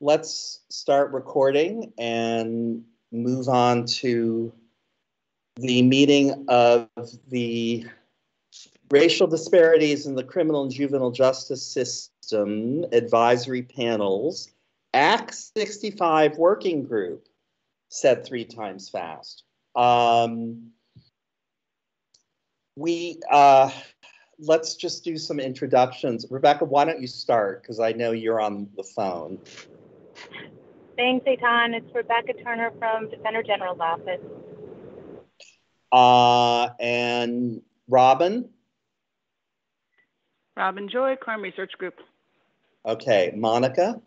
let's start recording and move on to the meeting of the Racial Disparities in the Criminal and Juvenile Justice System Advisory Panels, Act 65 Working Group, said three times fast. Um, we, uh, let's just do some introductions. Rebecca, why don't you start? Because I know you're on the phone. Thanks, Eitan. It's Rebecca Turner from Defender General's office. Uh, and Robin? Robin Joy, Crime Research Group. Okay, Monica?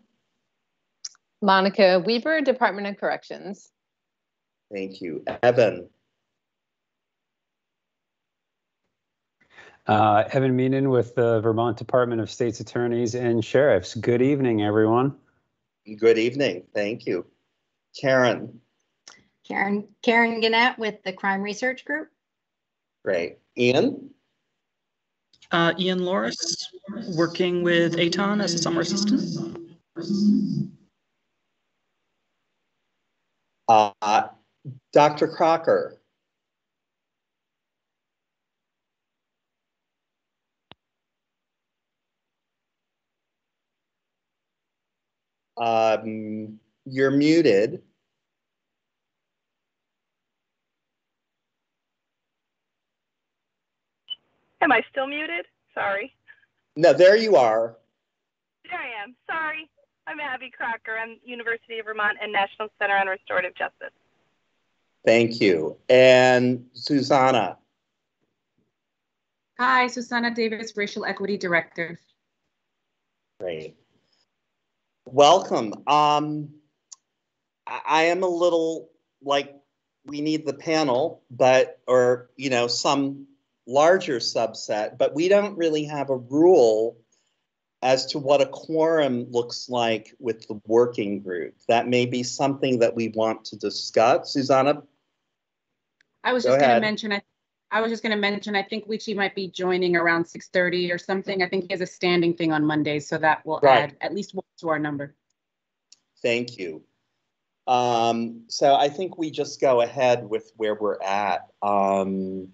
Monica Weaver, Department of Corrections. Thank you. Evan? Uh, Evan Meenan with the Vermont Department of State's Attorneys and Sheriffs. Good evening, everyone. Good evening. Thank you. Karen? Karen, Karen Gannett with the Crime Research Group. Great. Ian? Uh, Ian Loris, working with Eitan as a summer assistant. Uh, Dr. Crocker? Um, you're muted. Am I still muted? Sorry. No, there you are. There I am. Sorry. I'm Abby Crocker. I'm University of Vermont and National Center on Restorative Justice. Thank you. And Xusana? Hi, Xusana Davis, Racial Equity Director. Great. Welcome. Um, I, am a little like we need the panel, but or you know some larger subset, but we don't really have a rule as to what a quorum looks like with the working group. That may be something that we want to discuss. Xusana? I was Go just going to mention, I, I was just going to mention, I think Wichie might be joining around 6:30 or something. I think he has a standing thing on Mondays, so that will Right. add at least one to our number. Thank you. Um, so I think we just go ahead with where we're at. Um,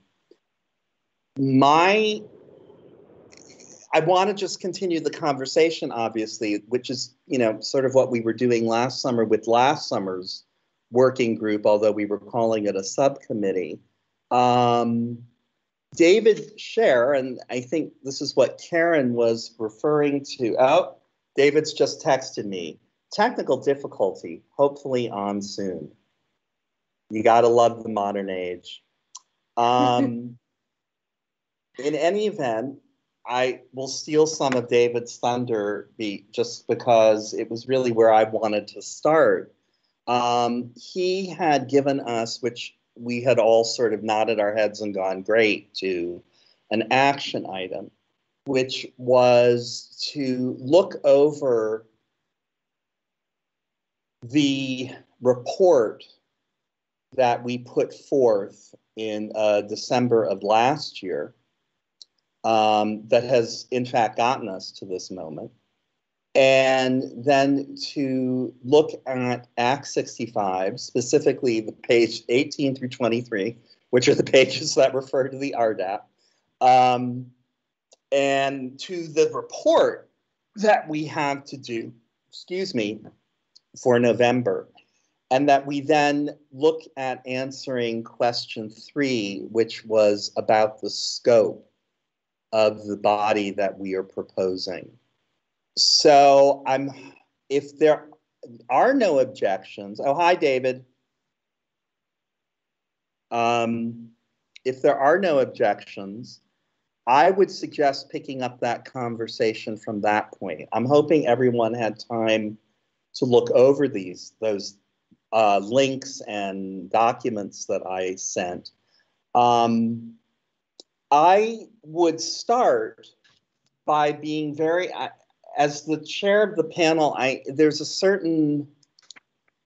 my, I want to just continue the conversation, obviously, which is, you know, sort of what we were doing last summer with last summer's working group, although we were calling it a subcommittee. Um, David Scherr, and I think this is what Karen was referring to. Oh, David's just texted me. Technical difficulty, hopefully on soon. You got to love the modern age. Um, in any event, I will steal some of David's thunder be, just because it was really where I wanted to start. Um, he had given us, which we had all sort of nodded our heads and gone great to, an action item, which was to look over the report that we put forth in uh, December of last year um, that has in fact gotten us to this moment. And then to look at Act 65, specifically the page 18 through 23, which are the pages that refer to the RDAP, um, and to the report that we have to do, excuse me, for November. And that we then look at answering question three, which was about the scope of the body that we are proposing. So I'm, if there are no objections, oh, hi, David. Um, if there are no objections, I would suggest picking up that conversation from that point. I'm hoping everyone had time to look over these, those uh, links and documents that I sent. Um, I would start by being very, as the chair of the panel, I there's a certain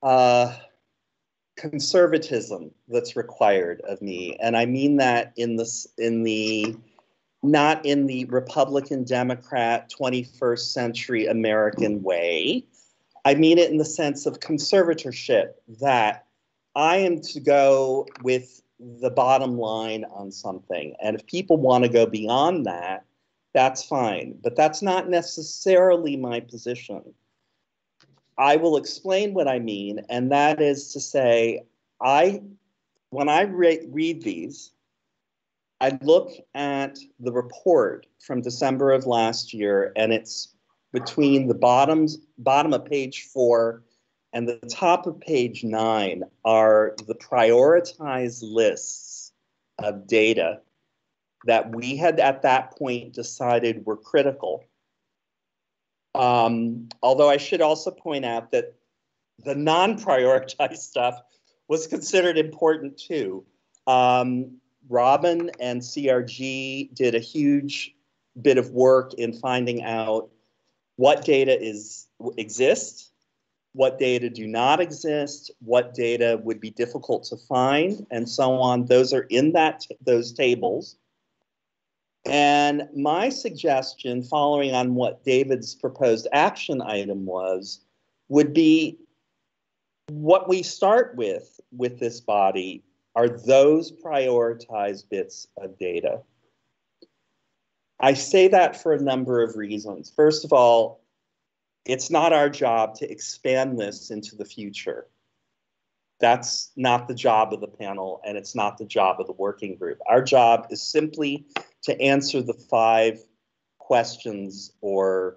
uh, conservatism that's required of me, and I mean that in this in the not in the Republican Democrat 21st century American way. I mean it in the sense of conservatorship, that I am to go with the bottom line on something. And if people want to go beyond that, that's fine. But that's not necessarily my position. I will explain what I mean, and that is to say, I, when I re- read these, I look at the report from December of last year, and it's between the bottoms, bottom of page four and the top of page nine are the prioritized lists of data that we had at that point decided were critical. Um, although I should also point out that the non-prioritized stuff was considered important too. Um, Robin and CRG did a huge bit of work in finding out what data is exists, what data do not exist, what data would be difficult to find, and so on. Those are in that those tables. And my suggestion, following on what David's proposed action item was, would be what we start with with this body are those prioritized bits of data. I say that for a number of reasons. First of all, it's not our job to expand this into the future. That's not the job of the panel, and it's not the job of the working group. Our job is simply to answer the five questions or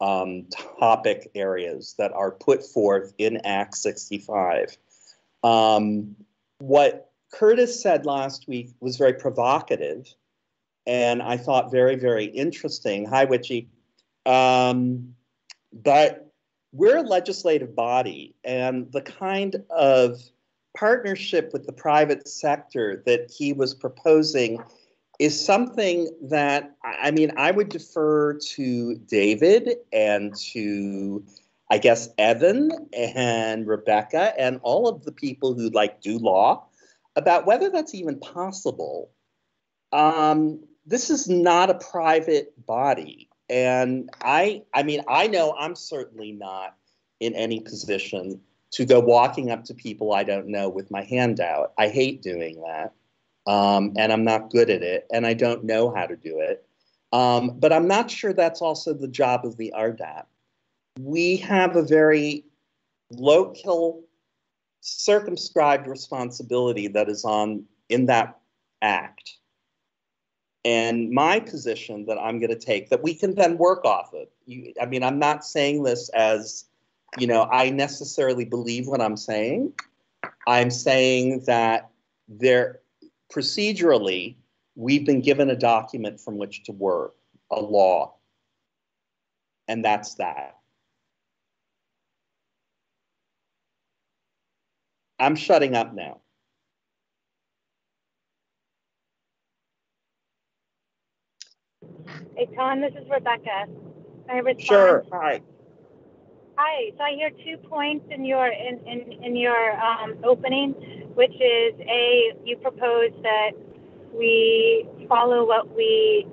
um, topic areas that are put forth in Act 65. Um, what Curtis said last week was very provocative and I thought very, very interesting. Hi, Wichie. Um, but we're a legislative body, and the kind of partnership with the private sector that he was proposing is something that I mean, I would defer to David and to, I guess, Evan and Rebecca and all of the people who like do law about whether that's even possible. Um, this is not a private body. And i i mean i know i'm certainly not in any position to go walking up to people i don't know with my hand out. I hate doing that um, and i'm not good at it and i don't know how to do it um, but i'm not sure that's also the job of the rdap we have a very local circumscribed responsibility that is on in that act and my position that I'm going to take that we can then work off of. You, I mean, I'm not saying this as, you know, I necessarily believe what I'm saying. I'm saying that there, procedurally, we've been given a document from which to work, a law. And that's that. I'm shutting up now. Hey, Tom, this is Rebecca. I respond. Sure. Hi. Hi. So I hear two points in your in in, in your um, opening, which is a you propose that we follow what we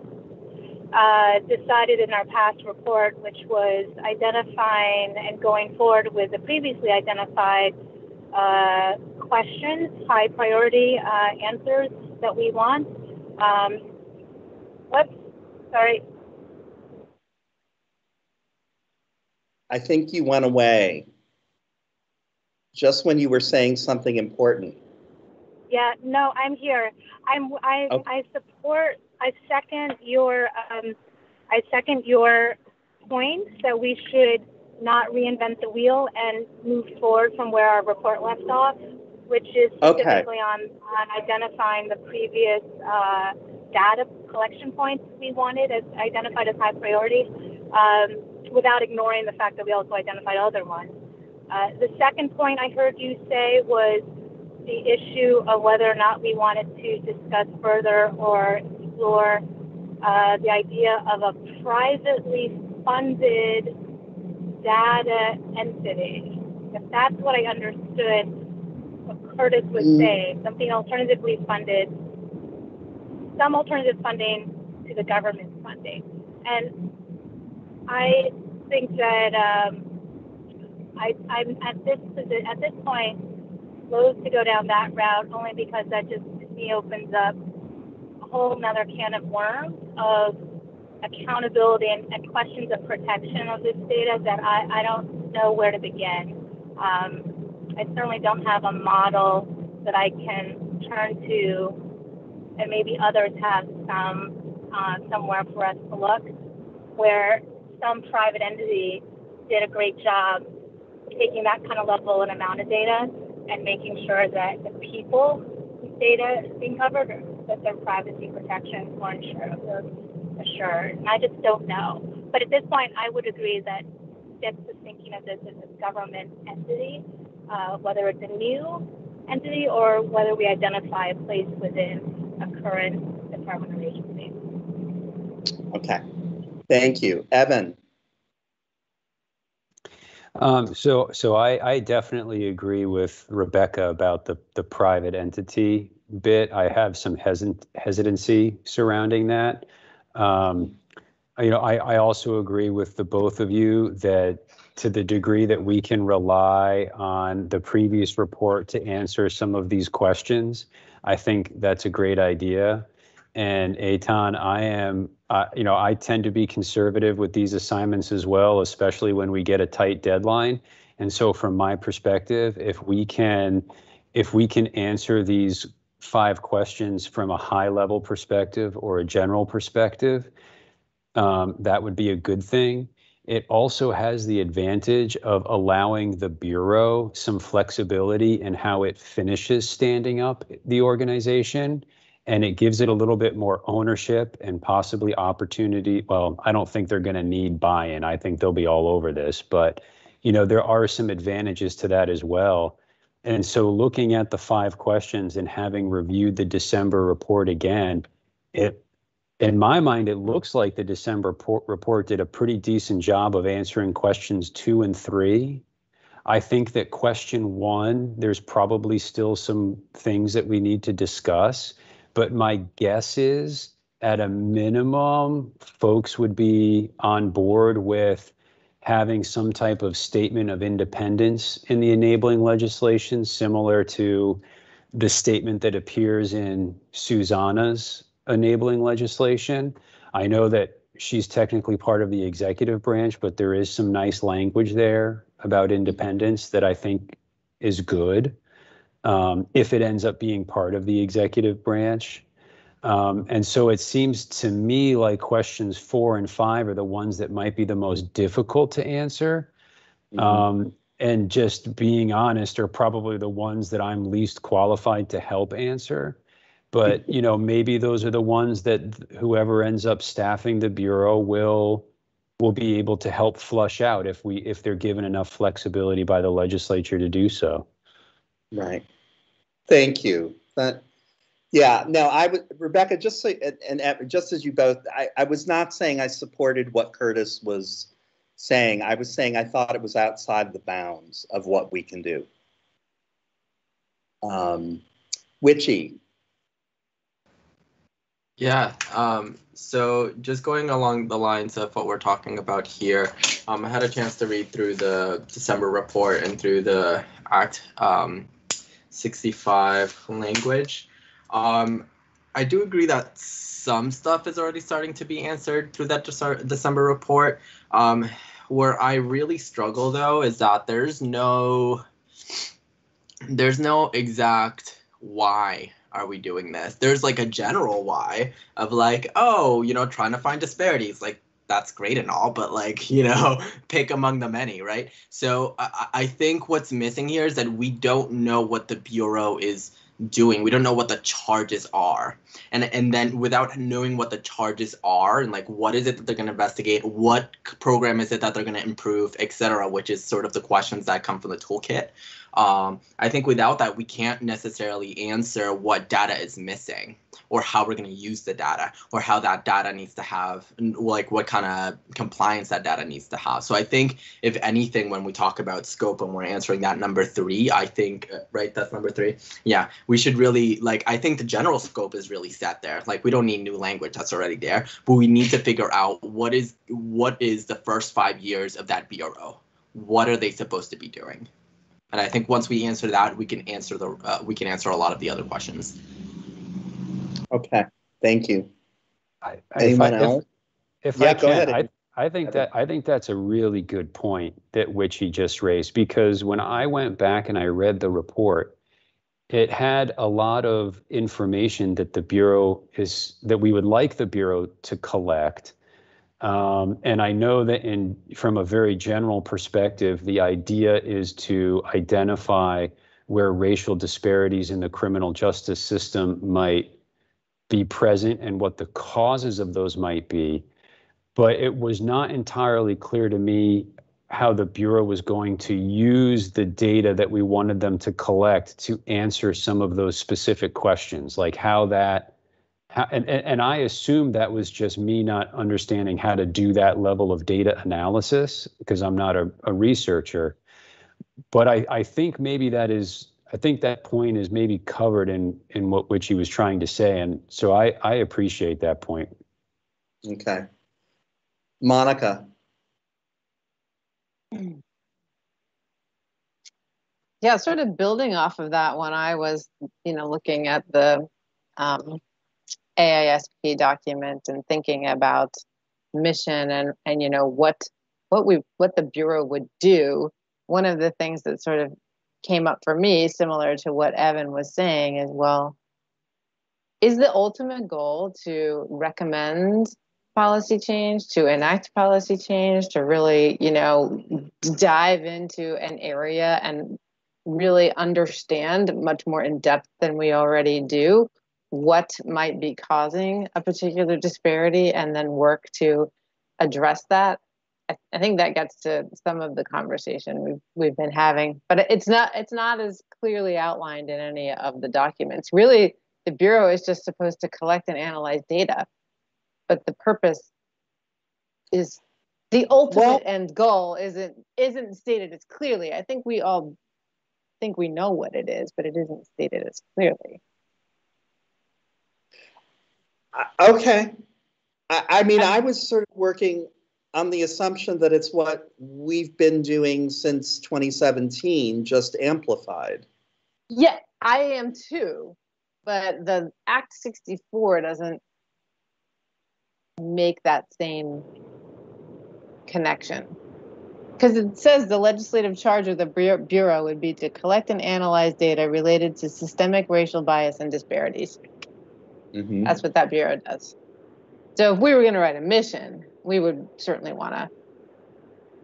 uh, decided in our past report, which was identifying and going forward with the previously identified uh, questions, high priority uh, answers that we want. Um, what's sorry. I think you went away just when you were saying something important. Yeah, no, I'm here. I'm I Okay. I support I second your um I second your point that we should not reinvent the wheel and move forward from where our report left off, which is Okay. specifically on on identifying the previous uh, data collection points we wanted as identified as high priority, um, without ignoring the fact that we also identified other ones. Uh, the second point I heard you say was the issue of whether or not we wanted to discuss further or explore uh, the idea of a privately funded data entity. If that's what I understood what Curtis was Mm. saying, something alternatively funded, some alternative funding to the government funding. And I think that um, I, I'm at this at this point loath to go down that route only because that just to me opens up a whole nother can of worms of accountability and, and questions of protection of this data that I, I don't know where to begin. Um, I certainly don't have a model that I can turn to, and maybe others have some uh, somewhere for us to look, where some private entity did a great job taking that kind of level and amount of data and making sure that the people whose data is being covered, that their privacy protections were ensured. Assured. And I just don't know. But at this point, I would agree that Dips is thinking of this as a government entity, uh, whether it's a new entity or whether we identify a place within a current department or agency. Okay. Thank you. Evan. Um, so, so I, I definitely agree with Rebecca about the, the private entity bit. I have some hesit- hesitancy surrounding that. Um, you know, I, I also agree with the both of you that to the degree that we can rely on the previous report to answer some of these questions, I think that's a great idea. And Eitan, I am, uh, you know, I tend to be conservative with these assignments as well, especially when we get a tight deadline. And so, from my perspective, if we can, if we can answer these five questions from a high level perspective or a general perspective, um, that would be a good thing. It also has the advantage of allowing the Bureau some flexibility in how it finishes standing up the organization. And it gives it a little bit more ownership and possibly opportunity. Well, I don't think they're going to need buy in. I think they'll be all over this. But, you know, there are some advantages to that as well. And so looking at the five questions and having reviewed the December report again, it in my mind, it looks like the December report did a pretty decent job of answering questions two and three. I think that question one, there's probably still some things that we need to discuss, but my guess is at a minimum, folks would be on board with having some type of statement of independence in the enabling legislation, similar to the statement that appears in Xusana's enabling legislation. I know that she's technically part of the executive branch, but there is some nice language there about independence that I think is good um, if it ends up being part of the executive branch. Um, and so it seems to me like questions four and five are the ones that might be the most difficult to answer. Mhm. Um, and just being honest, are probably the ones that I'm least qualified to help answer. But you know, maybe those are the ones that whoever ends up staffing the bureau will will be able to help flush out if we if they're given enough flexibility by the legislature to do so. Right. Thank you. Yeah, no, I would, Rebecca, just so, and, and just as you both, I, I was not saying I supported what Curtis was saying. I was saying I thought it was outside the bounds of what we can do. Um, Wichie, Yeah, um, so just going along the lines of what we're talking about here, um, I had a chance to read through the December report and through the Act um, 65 language. Um, I do agree that some stuff is already starting to be answered through that Dece- December report. Um, where I really struggle though is that there's no there's no exact why are we doing this? There's like a general why of like, oh, you know, trying to find disparities. Like that's great and all, but like, you know, pick among the many, right? So I, I think what's missing here is that we don't know what the Bureau is doing. We don't know what the charges are. And and then without knowing what the charges are and like what is it that they're going to investigate, what program is it that they're going to improve, et cetera, which is sort of the questions that come from the toolkit. Um, I think without that, we can't necessarily answer what data is missing or how we're going to use the data or how that data needs to have, like what kind of compliance that data needs to have. So I think, if anything, when we talk about scope and we're answering that number three, I think, uh, right, that's number three. Yeah, we should really, like, I think the general scope is really set there. Like, we don't need new language that's already there, but we need to figure out what is what is the first five years of that bureau what are they supposed to be doing? And I think once we answer that, we can answer the uh, we can answer a lot of the other questions. Okay, thank you. I, I- if I- Anyone if- else? If Yeah, I go can, ahead, I, I think that I think that's a really good point that Wichie just raised because when I went back and I read the report, it had a lot of information that the bureau is that we would like the bureau to collect. Um, and I know that in from a very general perspective, the idea is to identify where racial disparities in the criminal justice system might be present and what the causes of those might be but it was not entirely clear to me how the Bureau was going to use the data that we wanted them to collect to answer some of those specific questions, like how that, how, and, and, I assumed that was just me not understanding how to do that level of data analysis because I'm not a, a researcher. But I, I think maybe that is, I think that point is maybe covered in, in what Wichie was trying to say. And so I, I appreciate that point. Okay. Monica, Yeah, sort of building off of that when I was, you know, looking at the um, AISP document and thinking about mission and and you know what what we what the bureau would do. One of the things that sort of came up for me, similar to what Evan was saying, is well, is the ultimate goal to recommend policy change, to enact policy change, to really, you know, dive into an area and really understand much more in depth than we already do what might be causing a particular disparity and then work to address that. I, I think that gets to some of the conversation we've we've been having, but it's not it's not as clearly outlined in any of the documents. Really, the bureau is just supposed to collect and analyze data, but the purpose is the ultimate Well- end goal isn't isn't stated as clearly. I think we all think we know what it is, but it isn't stated as clearly. Uh, okay. I, I mean, I was sort of working on the assumption that it's what we've been doing since 2017, just amplified. Yeah, I am too, but the Act 64 doesn't make that same connection. Because it says the legislative charge of the Bureau would be to collect and analyze data related to systemic racial bias and disparities. Mhm. That's what that Bureau does. So if we were going to write a mission, we would certainly want to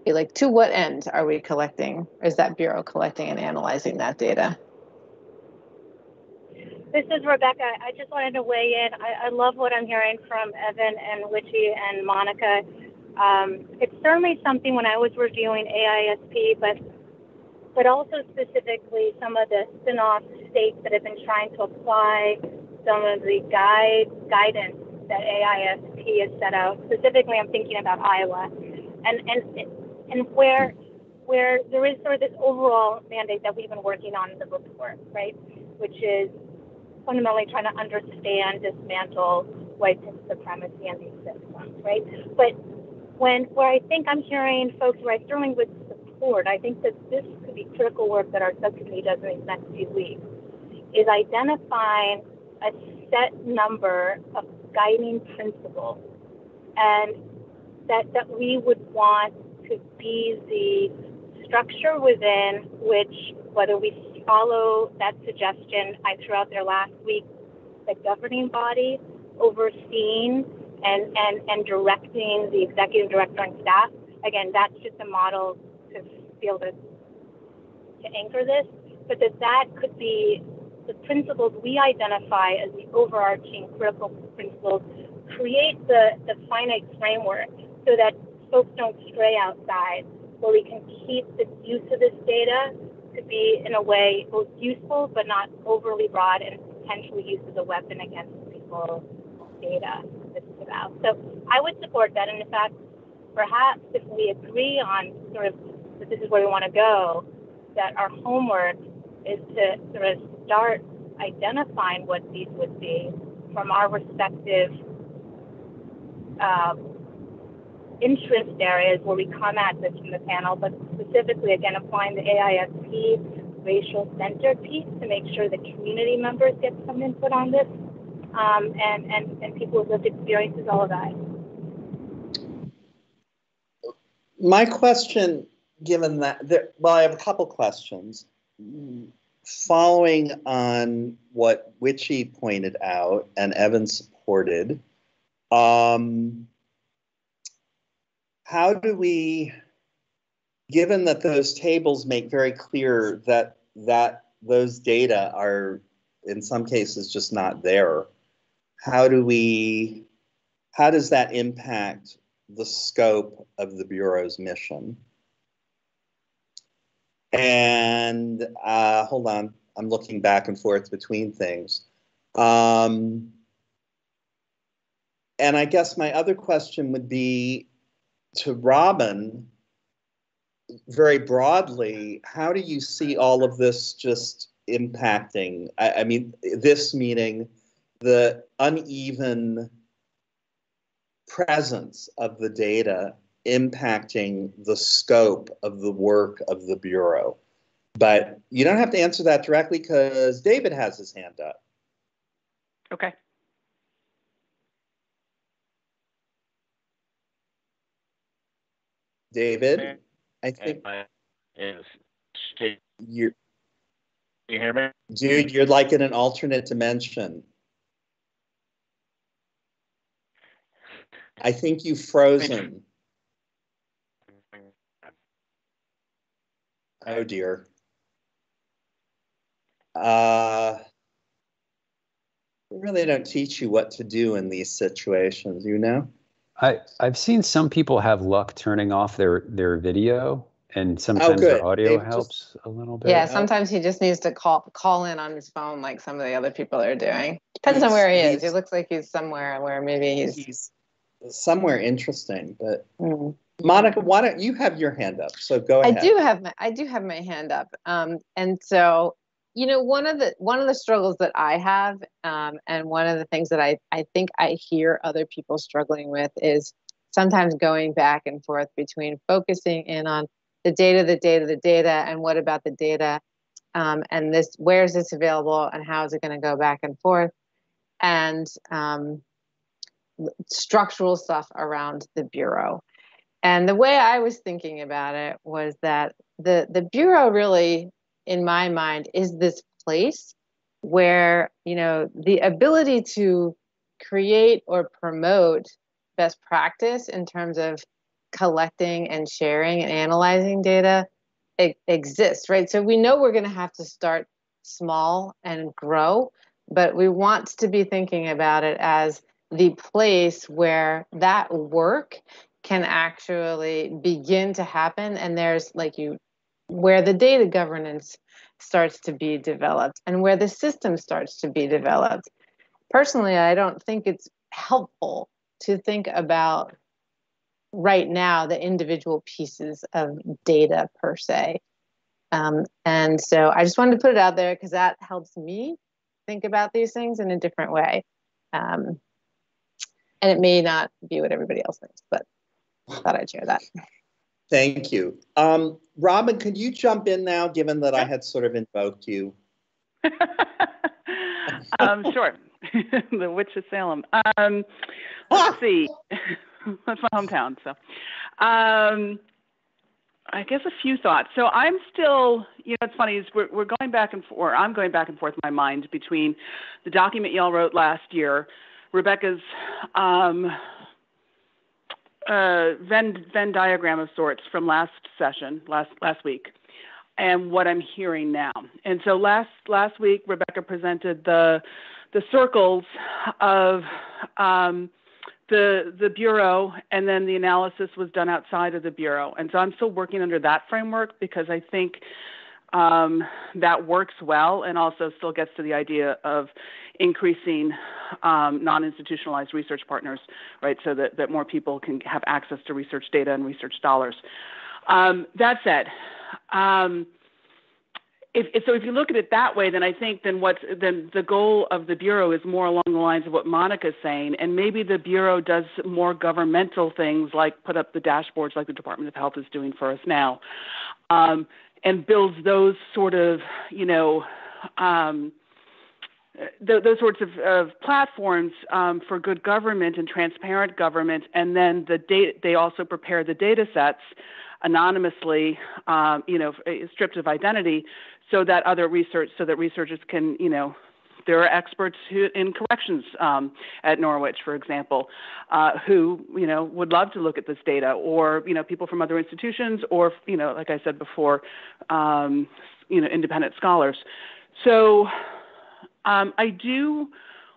be like, to what end are we collecting? Is that Bureau collecting and analyzing that data? This is Rebecca. I just wanted to weigh in. I, I love what I'm hearing from Evan and Wichie and Monica. Um, it's certainly something when I was reviewing AISP, but but also specifically some of the spin-off states that have been trying to apply some of the guide guidance that AISP has set out. Specifically, I'm thinking about Iowa, and and and where where there is sort of this overall mandate that we've been working on in the report, right? Which is fundamentally trying to understand, dismantle white supremacy and these systems, right? But when where I think I'm hearing folks who I certainly would support, I think that this could be critical work that our subcommittee does in these next few weeks, is identifying a set number of guiding principles and that that we would want to be the structure within which whether we follow that suggestion I threw out there last week, the governing body overseeing and, and, and directing the executive director and staff. Again, that's just a model to be able to, to anchor this, but that that could be the principles we identify as the overarching critical principles, create the, the finite framework so that folks don't stray outside, where we can keep the use of this data to be in a way both useful but not overly broad and potentially used as a weapon against people's data this is about. So I would support that. And in fact, perhaps if we agree on sort of that this is where we want to go, that our homework is to sort of start identifying what these would be from our respective um, interest areas where we come at this from the panel, but specifically again applying the AISP racial center piece to make sure the community members get some input on this, um, and, and, and people with lived experiences, all of that. My question, given that, there, well, I have a couple questions. Following on what Wichie pointed out and Evan supported, um, how do we, given that those tables make very clear that that those data are in some cases just not there, how do we, how does that impact the scope of the Bureau's mission? And uh, hold on, I'm looking back and forth between things. Um, and I guess my other question would be to Robin, very broadly, how do you see all of this just impacting? I, I mean, this meaning the uneven presence of the data impacting the scope of the work of the Bureau. But you don't have to answer that directly because David has his hand up. Okay. David, I think Is you're, you hear me? dude, you're like in an alternate dimension. I think you've frozen. Oh dear. Uh, they really don't teach you what to do in these situations, you know? I, I've seen some people have luck turning off their, their video and sometimes Oh, their audio They've just- helps a little bit. Yeah, sometimes he just needs to call call in on his phone like some of the other people are doing. Depends on where he is. He looks like he's somewhere where maybe he's. He's somewhere interesting, but Mm. Monica, why don't you have your hand up? So go ahead. I ahead. do have my I do have my hand up. Um, and so you know one of the one of the struggles that I have, um, and one of the things that I I think I hear other people struggling with is sometimes going back and forth between focusing in on the data, the data, the data, and what about the data, um, and this where is this available, and how is it going to go back and forth, and um, structural stuff around the bureau. And the way I was thinking about it was that the the bureau really, in my mind, is this place where you know the ability to create or promote best practice in terms of collecting and sharing and analyzing data exists, right? So we know we're going to have to start small and grow, but we want to be thinking about it as the place where that work can actually begin to happen and there's like you where the data governance starts to be developed and where the system starts to be developed. Personally i don't think it's helpful to think about right now the individual pieces of data per se. Um, and so i just wanted to put it out there because that helps me think about these things in a different way. Um, and it may not be what everybody else thinks but I thought I'd share that. Thank you. Um, Robin, could you jump in now, given that I had sort of invoked you? um, sure. the Witch of Salem. Um, let's see. That's my hometown. So, um, I guess a few thoughts. So I'm still, you know, it's funny is we're, we're going back and forth, I'm going back and forth in my mind between the document y'all wrote last year, Rebecca's um, uh, Venn Venn diagram of sorts from last session, last last week, and what I'm hearing now. And so last last week, Rebecca presented the the circles of um, the the bureau, and then the analysis was done outside of the bureau. And so I'm still working under that framework because I think um, that works well, and also still gets to the idea of increasing um, non-institutionalized research partners, right? So that, that more people can have access to research data and research dollars. Um, that said, um, if, if- so if you look at it that way, then I think then what's then the goal of the bureau is more along the lines of what Monica's saying, and maybe the bureau does more governmental things like put up the dashboards like the Department of Health is doing for us now, um, and builds those sort of you know. Um, th- those sorts of, of platforms um, for good government and transparent government, and then the data, they also prepare the data sets anonymously, um, you know, stripped of identity, so that other research, so that researchers can, you know, there are experts who, in corrections um, at Norwich, for example, uh, who you know would love to look at this data, or you know people from other institutions, or you know, like I said before, um, you know, independent scholars. So um, I do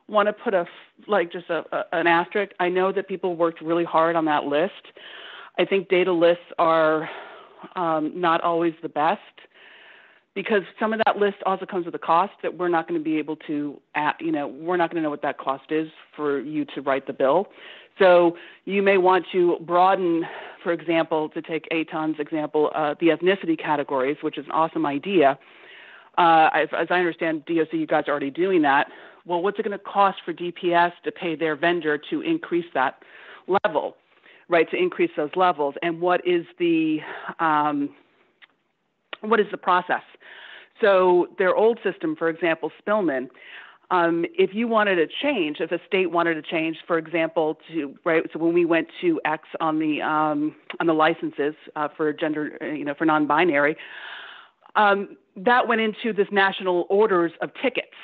want to put a like just a, a, an asterisk. I know that people worked really hard on that list. I think data lists are um, not always the best because some of that list also comes with a cost that we're not going to be able to, you know, we're not going to know what that cost is for you to write the bill. So you may want to broaden, for example, to take Eitan's example, uh, the ethnicity categories, which is an awesome idea. Uh, as, as I understand, DOC, you guys are already doing that. Well, what's it going to cost for DPS to pay their vendor to increase that level, right? To increase those levels, and what is the um, what is the process? So their old system, for example, Spillman, um, if you wanted to change, if a state wanted to change, for example, to right, so when we went to X on the um, on the licenses uh, for gender, uh, you know, for non-binary, um, that went into this national orders of tickets,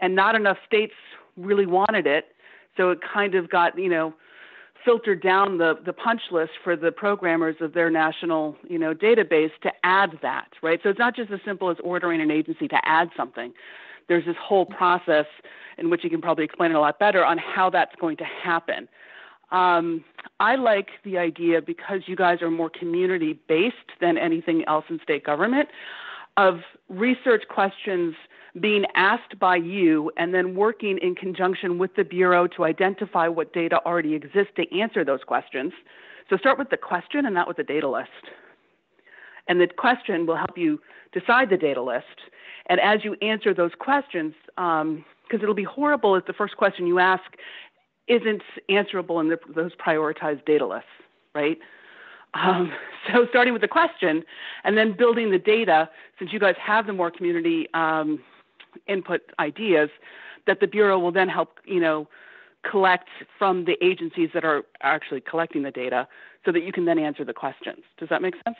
and not enough states really wanted it, so it kind of got you know filtered down the, the punch list for the programmers of their national you know database to add that right? So it's not just as simple as ordering an agency to add something. There's this whole process in which you can probably explain it a lot better on how that's going to happen. Um, i like the idea because you guys are more community based than anything else in state government of research questions being asked by you and then working in conjunction with the Bureau to identify what data already exists to answer those questions. So start with the question and not with the data list. And the question will help you decide the data list. And as you answer those questions, because um, it'll be horrible if the first question you ask isn't answerable in the, those prioritized data lists, right? Um, so starting with the question and then building the data, since you guys have the more community um, input ideas that the Bureau will then help, you know, collect from the agencies that are actually collecting the data so that you can then answer the questions. Does that make sense?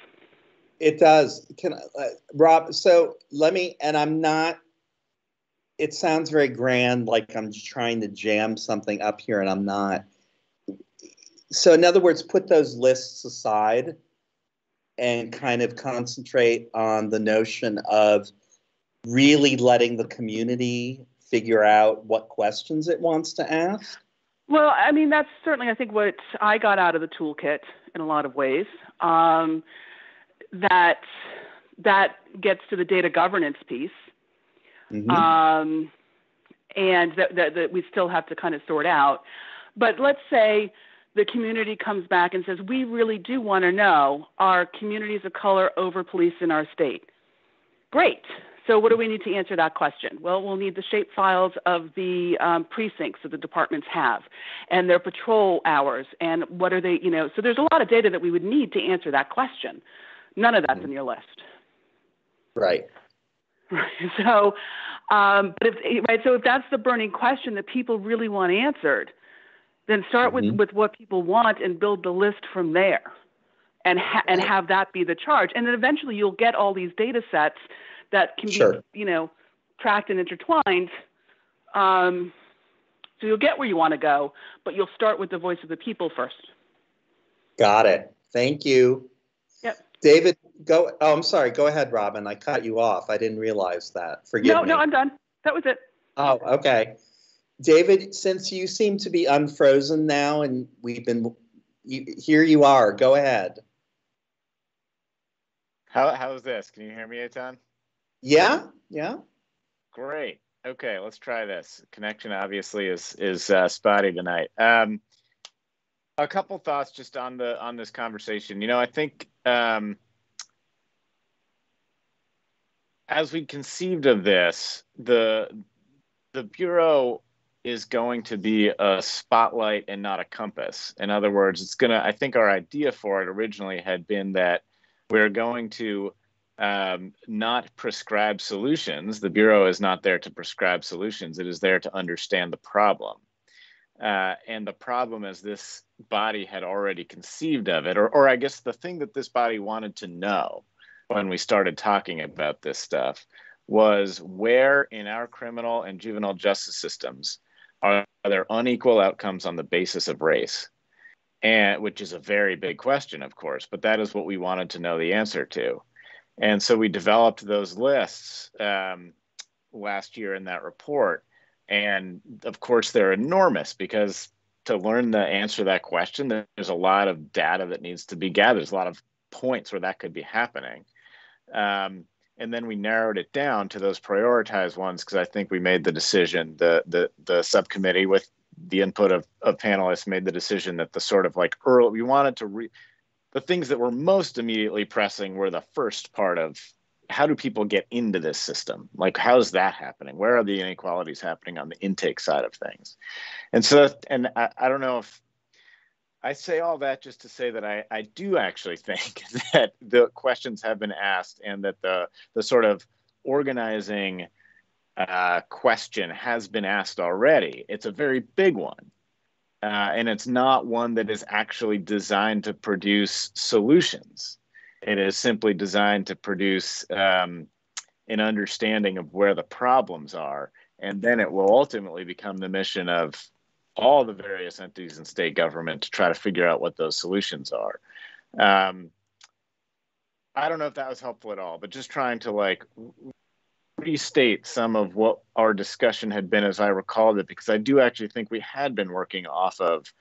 It does. Can uh, Rob? So let me, and I'm not. It sounds very grand, like I'm trying to jam something up here, and I'm not. So, in other words, put those lists aside and kind of concentrate on the notion of really letting the community figure out what questions it wants to ask? Well, I mean, that's certainly, I think, what I got out of the toolkit in a lot of ways. Um, that that gets to the data governance piece, mm-hmm. um, and that, that, that we still have to kind of sort out. But let's say the community comes back and says, we really do want to know are communities of color over police in our state? Great. So what do we need to answer that question? Well, we'll need the shape files of the um, precincts that the departments have and their patrol hours and what are they, you know, so there's a lot of data that we would need to answer that question. None of that's mm-hmm. in your list. Right. Right. So, um, but if, right, so if that's the burning question that people really want answered, then start mm-hmm. with, with what people want and build the list from there and, ha- and have that be the charge. And then eventually you'll get all these data sets that can sure. be, you know, tracked and intertwined. Um, so you'll get where you want to go, but you'll start with the voice of the people first. Got it. Thank you. Yep. David, go. Oh, I'm sorry. Go ahead, Robin. I cut you off. I didn't realize that. Forgive no, me. No, no, I'm done. That was it. Oh, okay. David, since you seem to be unfrozen now and we've been, you, here you are. Go ahead. How, how's this? Can you hear me, Eitan? Yeah, yeah. Great. Okay, let's try this. Connection obviously is is uh, spotty tonight. Um, a couple thoughts just on the on this conversation. You know, I think um, as we conceived of this, the the bureau is going to be a spotlight and not a compass. In other words, it's gonna. I think our idea for it originally had been that we're going to um, not prescribe solutions. The bureau is not there to prescribe solutions. It is there to understand the problem. Uh, and the problem as this body had already conceived of it, or, or I guess the thing that this body wanted to know when we started talking about this stuff was where in our criminal and juvenile justice systems are there unequal outcomes on the basis of race? And which is a very big question, of course, but that is what we wanted to know the answer to. And so we developed those lists um, last year in that report. And of course, they're enormous because to learn the answer to that question, there's a lot of data that needs to be gathered. There's a lot of points where that could be happening. Um, and then we narrowed it down to those prioritized ones because I think we made the decision, the the the subcommittee with the input of, of panelists made the decision that the sort of like early we wanted to re the things that were most immediately pressing were the first part of how do people get into this system? Like, how's that happening? Where are the inequalities happening on the intake side of things? And so, and I, I don't know if I say all that just to say that I, I do actually think that the questions have been asked and that the, the sort of organizing uh, question has been asked already. It's a very big one. Uh, and it's not one that is actually designed to produce solutions. It is simply designed to produce um, an understanding of where the problems are. And then it will ultimately become the mission of all the various entities in state government to try to figure out what those solutions are. Um, I don't know if that was helpful at all, but just trying to like restate some of what our discussion had been as I recalled it, because I do actually think we had been working off of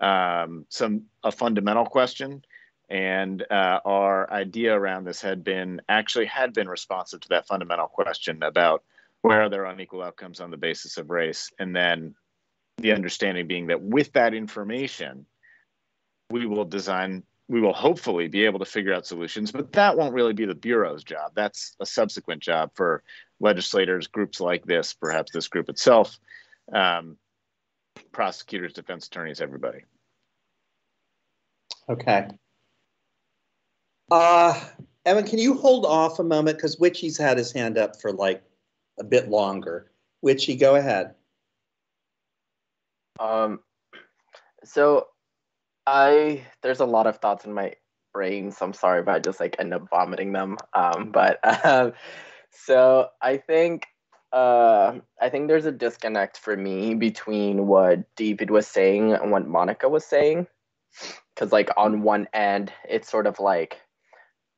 um, some a fundamental question, and uh, our idea around this had been actually had been responsive to that fundamental question about where are there unequal outcomes on the basis of race, and then the understanding being that with that information, we will design we will hopefully be able to figure out solutions, but that won't really be the Bureau's job. That's a subsequent job for legislators, groups like this, perhaps this group itself, um, prosecutors, defense attorneys, everybody. Okay. Uh, Evan, can you hold off a moment? Because Wichie's had his hand up for like a bit longer. Wichie, go ahead. Um, so I there's a lot of thoughts in my brain, so I'm sorry if I just like end up vomiting them. Um, but um, so I think uh, I think there's a disconnect for me between what David was saying and what Monica was saying, because like on one end it's sort of like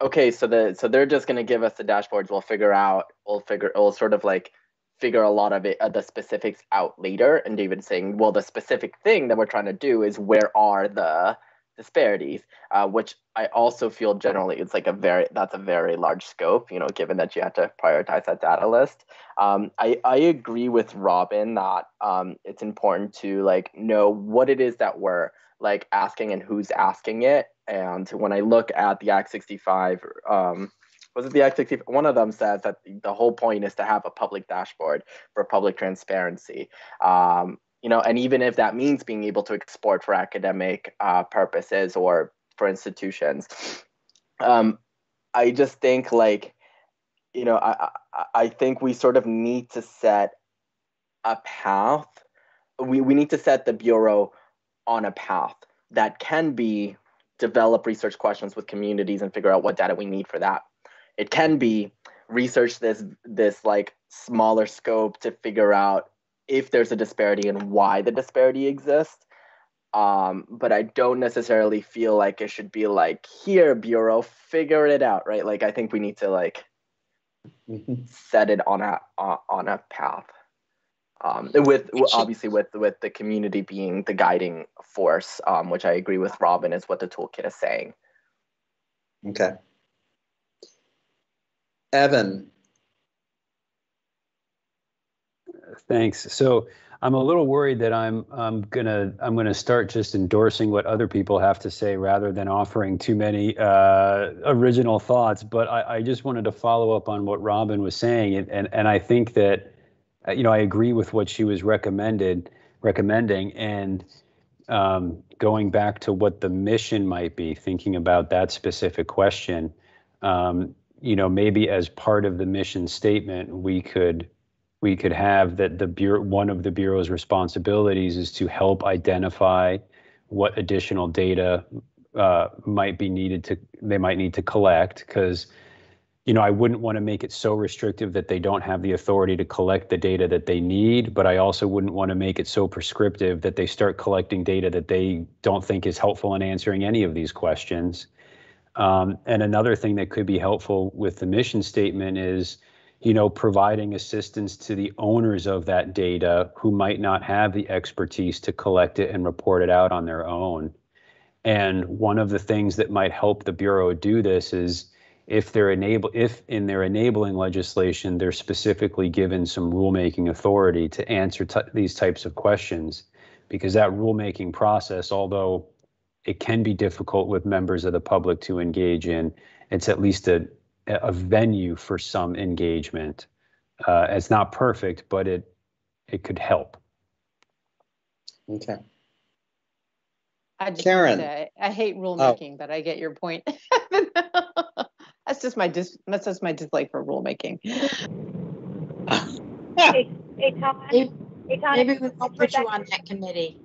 okay, so the so they're just gonna give us the dashboards. We'll figure out. We'll figure. We'll sort of like figure a lot of it, uh, the specifics out later. And David saying, well, the specific thing that we're trying to do is where are the disparities, uh, which I also feel generally it's like a very that's a very large scope. You know, given that you have to prioritize that data list. Um, I I agree with Robin that um, it's important to like know what it is that we're like asking and who's asking it. And when I look at the Act 65 um, was it the 65? One of them says that the whole point is to have a public dashboard for public transparency. Um, you know, and even if that means being able to export for academic uh, purposes or for institutions, um, I just think like, you know, I, I I think we sort of need to set a path. We we need to set the bureau on a path that can be develop research questions with communities and figure out what data we need for that it can be research this this like smaller scope to figure out if there's a disparity and why the disparity exists. Um, but i don't necessarily feel like it should be like here bureau figure it out right? Like i think we need to like set it on a on a path. Um, with obviously with with the community being the guiding force um, which i agree with robin is what the toolkit is saying. Okay Evan. Thanks. So I'm a little worried that I'm I'm gonna I'm gonna start just endorsing what other people have to say rather than offering too many uh, original thoughts. But I, I just wanted to follow up on what Robin was saying, and and, and I think that uh, you know I agree with what she was recommended recommending, and um, going back to what the mission might be, thinking about that specific question. Um, you know, maybe as part of the mission statement, we could we could have that the bureau one of the bureau's responsibilities is to help identify what additional data uh, might be needed to they might need to collect because you know I wouldn't want to make it so restrictive that they don't have the authority to collect the data that they need but I also wouldn't want to make it so prescriptive that they start collecting data that they don't think is helpful in answering any of these questions um, and another thing that could be helpful with the mission statement is you know, providing assistance to the owners of that data who might not have the expertise to collect it and report it out on their own. And one of the things that might help the Bureau do this is if they're enable if in their enabling legislation they're specifically given some rulemaking authority to answer these types of questions because that rulemaking process although it can be difficult with members of the public to engage in it's at least a, a venue for some engagement. Uh, it's not perfect, but it it could help. Okay. I just Karen. Say, I hate rulemaking, but I get your point. that's just my dis. That's just my dislike for rulemaking. Hey, hey, Tom. Maybe, Hey, Tom. maybe we'll put you on that committee.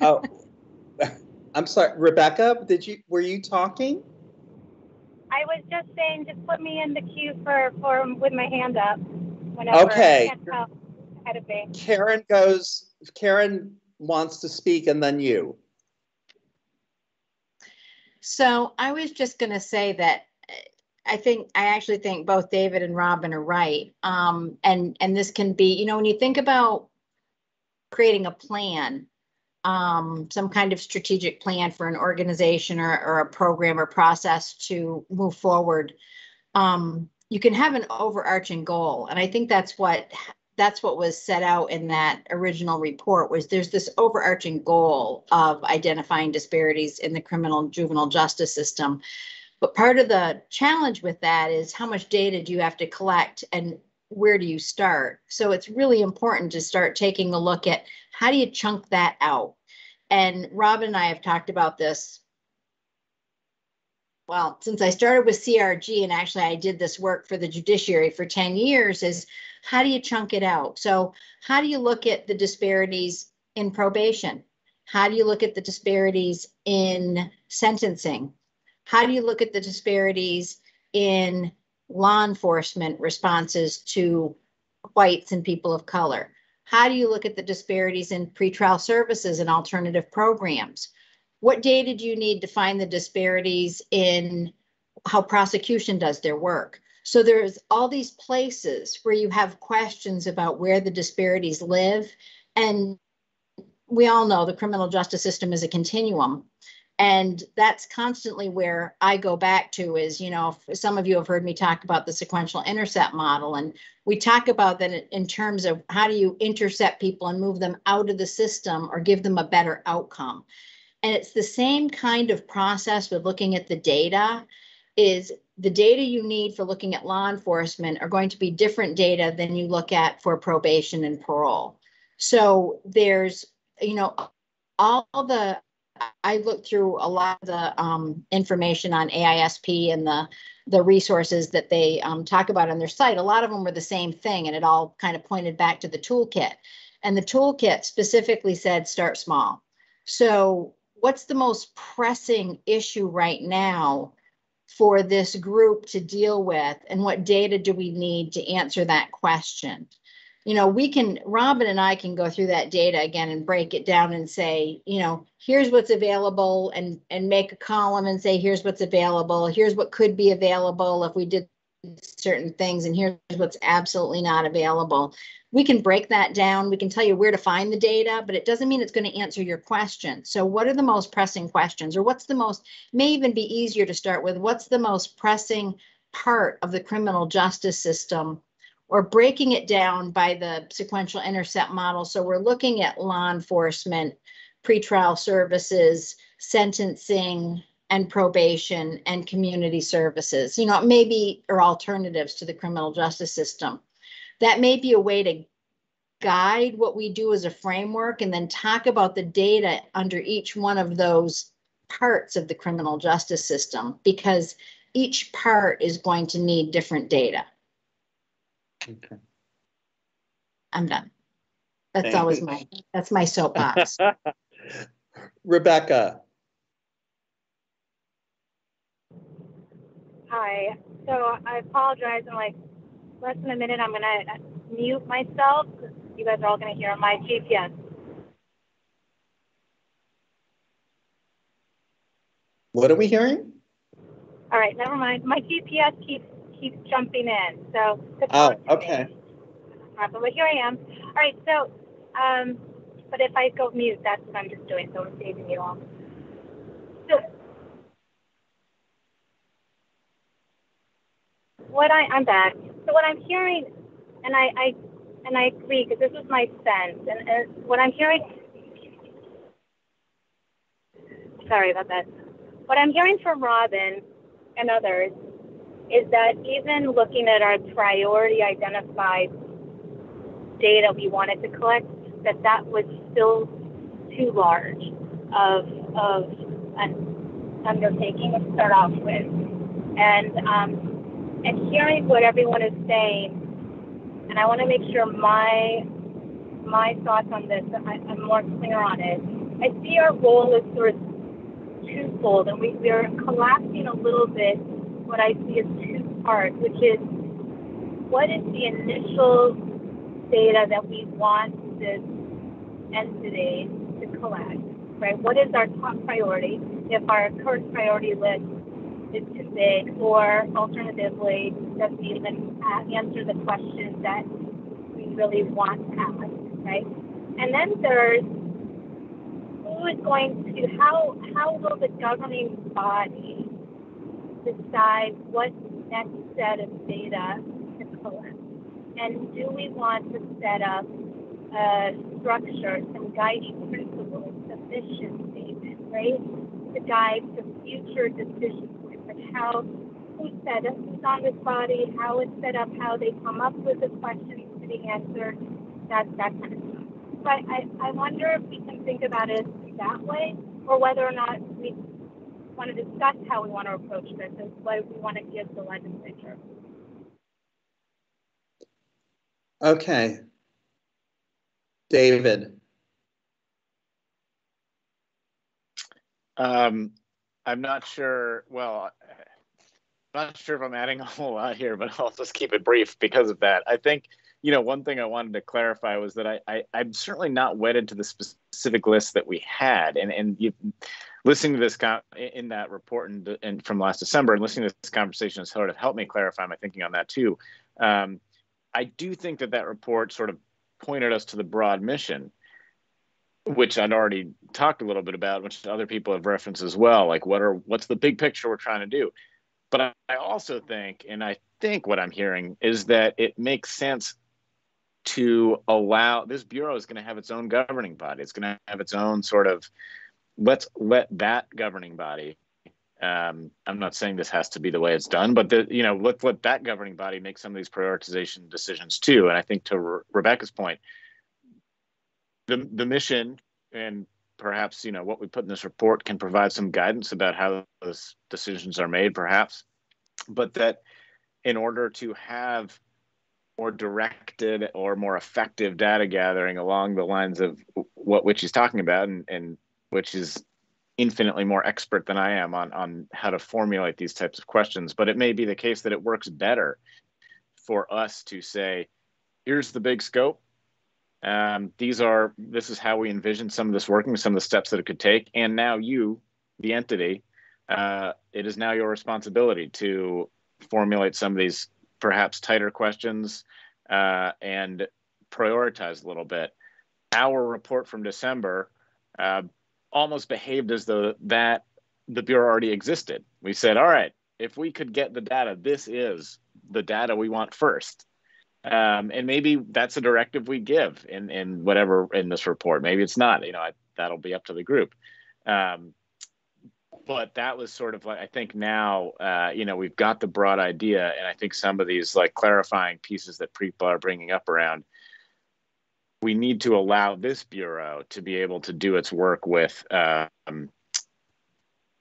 oh, I'm sorry, Rebecca. Did you were you talking? I was just saying, just put me in the queue for, for, with my hand up whenever. Okay. Can't tell Ahead of me. Karen goes. Karen wants to speak, and then you. So I was just going to say that uh, I think I actually think both David and Robin are right. Um, and and this can be, you know, when you think about creating a plan, um, some kind of strategic plan for an organization or, or a program or process to move forward, um, you can have an overarching goal. And I think that's what that's what was set out in that original report was there's this overarching goal of identifying disparities in the criminal juvenile justice system but part of the challenge with that is how much data do you have to collect and where do you start so it's really important to start taking a look at how do you chunk that out and robin and i have talked about this well since i started with crg and actually i did this work for the judiciary for 10 years is how do you chunk it out? So, how do you look at the disparities in probation? How do you look at the disparities in sentencing? How do you look at the disparities in law enforcement responses to whites and people of color? How do you look at the disparities in pretrial services and alternative programs? What data do you need to find the disparities in how prosecution does their work? So there's all these places where you have questions about where the disparities live. And we all know the criminal justice system is a continuum. And that's constantly where I go back to is, you know, some of you have heard me talk about the sequential intercept model. And we talk about that in terms of how do you intercept people and move them out of the system or give them a better outcome. And it's the same kind of process with looking at the data is the data you need for looking at law enforcement are going to be different data than you look at for probation and parole. So there's, you know, all the, I looked through a lot of the um, information on AISP and the, the resources that they um, talk about on their site. A lot of them were the same thing and it all kind of pointed back to the toolkit. And the toolkit specifically said start small. So what's the most pressing issue right now for this group to deal with and what data do we need to answer that question you know we can robin and i can go through that data again and break it down and say you know here's what's available and and make a column and say here's what's available here's what could be available if we did certain things and here's what's absolutely not available. We can break that down. We can tell you where to find the data but it doesn't mean it's going to answer your question. So what are the most pressing questions or what's the most may even be easier to start with what's the most pressing part of the criminal justice system or breaking it down by the sequential intercept model. So we're looking at law enforcement, pretrial services, sentencing, and probation and community services. You know, maybe or alternatives to the criminal justice system. That may be a way to guide what we do as a framework and then talk about the data under each one of those parts of the criminal justice system because each part is going to need different data. Okay. I'm done. That's Thank always you. my that's my soapbox. Rebecca, Hi. So I apologize. In like less than a minute, I'm gonna mute myself because you guys are all gonna hear my GPS. what are we hearing? All right, never mind. My GPS keeps keeps jumping in. So Oh, okay. Uh, but here I am. All right, so, um, but if I go mute, that's what I'm just doing, so I'm saving you all. So, what I, I'm back. So what I'm hearing, and I, I and I agree, because this is my sense, and, and what I'm hearing, sorry about that. What I'm hearing from Robin and others is that even looking at our priority identified data we wanted to collect, that that was still too large of, of an undertaking to start off with. And, um, and hearing what everyone is saying, and I want to make sure my, my thoughts on this, I, I'm more clear on it. I see our role is sort of twofold, and we, we're collapsing a little bit what I see as two parts, which is what is the initial data that we want this entity to collect, right? What is our top priority if our current priority list is too big, or alternatively, doesn't even uh, answer the question that we really want to ask, right? And then there's who is going to, how, how will the governing body decide what next set of data to collect? And do we want to set up a structure, some guiding principles, a mission statement, right? To guide the future decision points, like how, who set up, who's on this body, how it's set up, how they come up with the questions to be answered, that, that kind of stuff. I, I, I wonder if we can think about it that way, or whether or not we want to discuss how we want to approach this and what we want to give the legislature. Okay. David, Um, I'm not sure. Well, I'm not sure if I'm adding a whole lot here, but I'll just keep it brief because of that. I think you know one thing I wanted to clarify was that I, I I'm certainly not wedded to the specific list that we had, and and you listening to this con- in that report and, and from last December and listening to this conversation has sort of helped me clarify my thinking on that too. Um, I do think that that report sort of pointed us to the broad mission which I'd already talked a little bit about, which other people have referenced as well. Like, what are what's the big picture we're trying to do? But I, I also think, and I think what I'm hearing is that it makes sense to allow this bureau is going to have its own governing body. It's going to have its own sort of let's let that governing body. Um, I'm not saying this has to be the way it's done, but the, you know, let let that governing body make some of these prioritization decisions too. And I think to Re- Rebecca's point, the the mission and perhaps you know what we put in this report can provide some guidance about how those decisions are made perhaps but that in order to have more directed or more effective data gathering along the lines of what Wichie's talking about and, and which is infinitely more expert than i am on on how to formulate these types of questions but it may be the case that it works better for us to say here's the big scope um, these are this is how we envision some of this working, some of the steps that it could take, and now you, the entity, uh, it is now your responsibility to formulate some of these perhaps tighter questions uh, and prioritize a little bit. Our report from December uh, almost behaved as though that the bureau already existed. We said, all right, if we could get the data, this is the data we want first Um, and maybe that's a directive we give in, in whatever in this report. Maybe it's not. You know, I, that'll be up to the group. Um, but that was sort of like I think now uh, you know we've got the broad idea, and I think some of these like clarifying pieces that people are bringing up around. We need to allow this bureau to be able to do its work with um,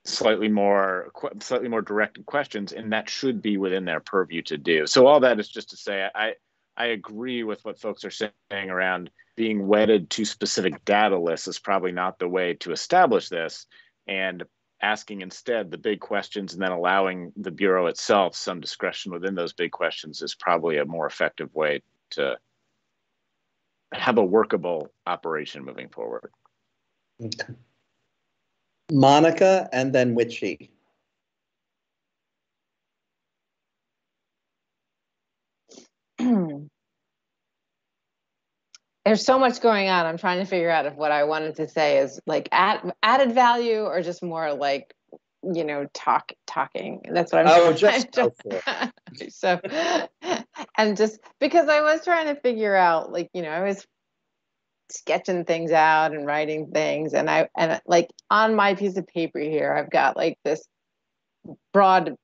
slightly more slightly more directed questions, and that should be within their purview to do. So all that is just to say, I I agree with what folks are saying around being wedded to specific data lists is probably not the way to establish this, and asking instead the big questions and then allowing the bureau itself some discretion within those big questions is probably a more effective way to have a workable operation moving forward. Okay. Monica and then Wichie. There's so much going on. I'm trying to figure out if what I wanted to say is like add, added value or just more like you know talk talking. That's what i'm oh just, just so and just because i was trying to figure out like you know i was sketching things out and writing things and i and like on my piece of paper here i've got like this broad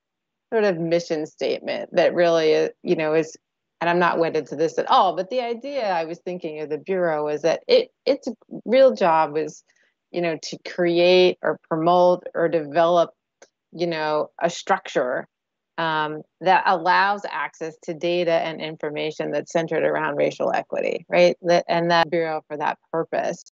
sort of mission statement that really you know is and i'm not wedded to this at all but the idea i was thinking of the bureau is that it its real job is you know to create or promote or develop you know a structure um, that allows access to data and information that's centered around racial equity, right? that, And that Bureau for that purpose.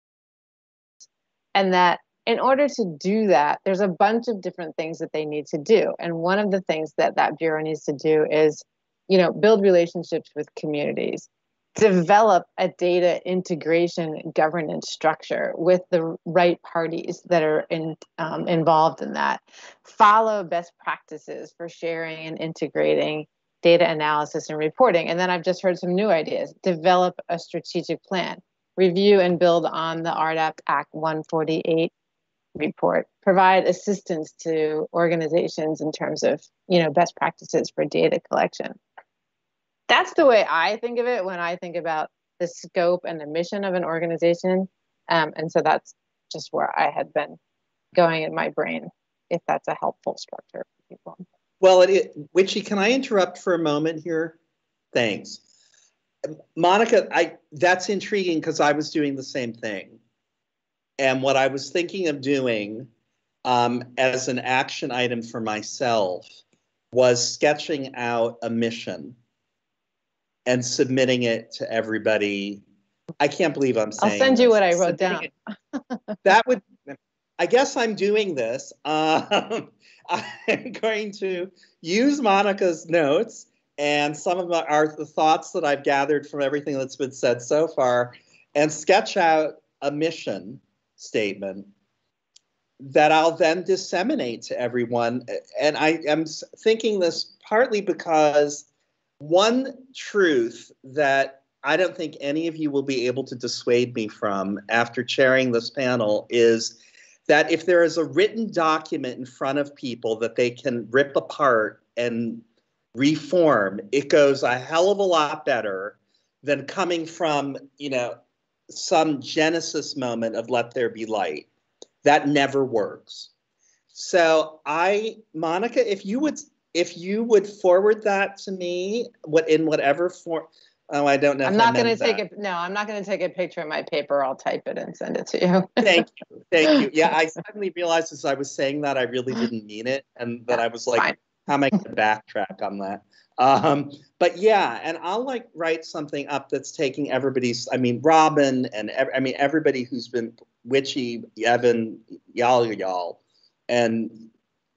And that in order to do that, there's a bunch of different things that they need to do. And one of the things that that Bureau needs to do is, you know, build relationships with communities, develop a data integration governance structure with the right parties that are in, um, involved in that. Follow best practices for sharing and integrating data analysis and reporting. And then I've just heard some new ideas. Develop a strategic plan. Review and build on the RDAP Act 148 report. Provide assistance to organizations in terms of, you know, best practices for data collection that's the way I think of it when I think about the scope and the mission of an organization. Um, and so that's just where I had been going in my brain, if that's a helpful structure for people. Well, it, Wichie, can I interrupt for a moment here? Thanks. Monica, I that's intriguing because I was doing the same thing. And what I was thinking of doing um, as an action item for myself was sketching out a mission and submitting it to everybody. I can't believe I'm saying. I'll send you this. what I wrote down. that would. I guess I'm doing this. Um, I'm going to use Monica's notes and some of my, are the thoughts that I've gathered from everything that's been said so far, and sketch out a mission statement that I'll then disseminate to everyone. And I am thinking this partly because one truth that I don't think any of you will be able to dissuade me from after chairing this panel is that if there is a written document in front of people that they can rip apart and reform, it goes a hell of a lot better than coming from, you know, some genesis moment of let there be light. That never works. So I, Monica, if you would if you would forward that to me, what in whatever form. Oh, I don't know. I'm not going to take it. No, I'm not going to take a picture of my paper. I'll type it and send it to you. Thank you. Thank you. Yeah, I suddenly realized as I was saying that I really didn't mean it, and that I was like, Fine. how am I going to backtrack on that? Um, but yeah, and I'll like write something up that's taking everybody's. I mean, Robin and ev- I mean everybody who's been Wichie, Evan, y'all, y'all, and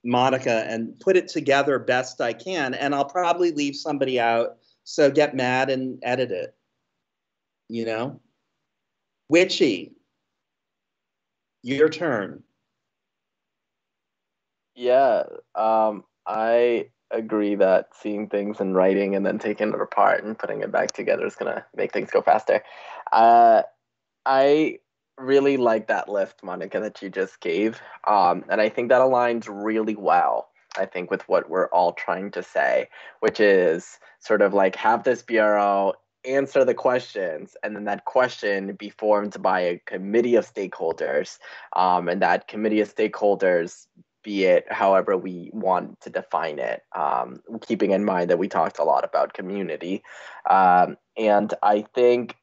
Monica and put it together best I can. And I'll probably leave somebody out. So get mad and edit it. You know? Wichie, your turn. Yeah, um, I agree that seeing things in writing and then taking it apart and putting it back together is gonna make things go faster. Uh, I really like that list, Monica, that you just gave. Um, and I think that aligns really well, I think, with what we're all trying to say, which is sort of like have this bureau answer the questions and then that question be formed by a committee of stakeholders um, and that committee of stakeholders be it however we want to define it um, keeping in mind that we talked a lot about community um, and i think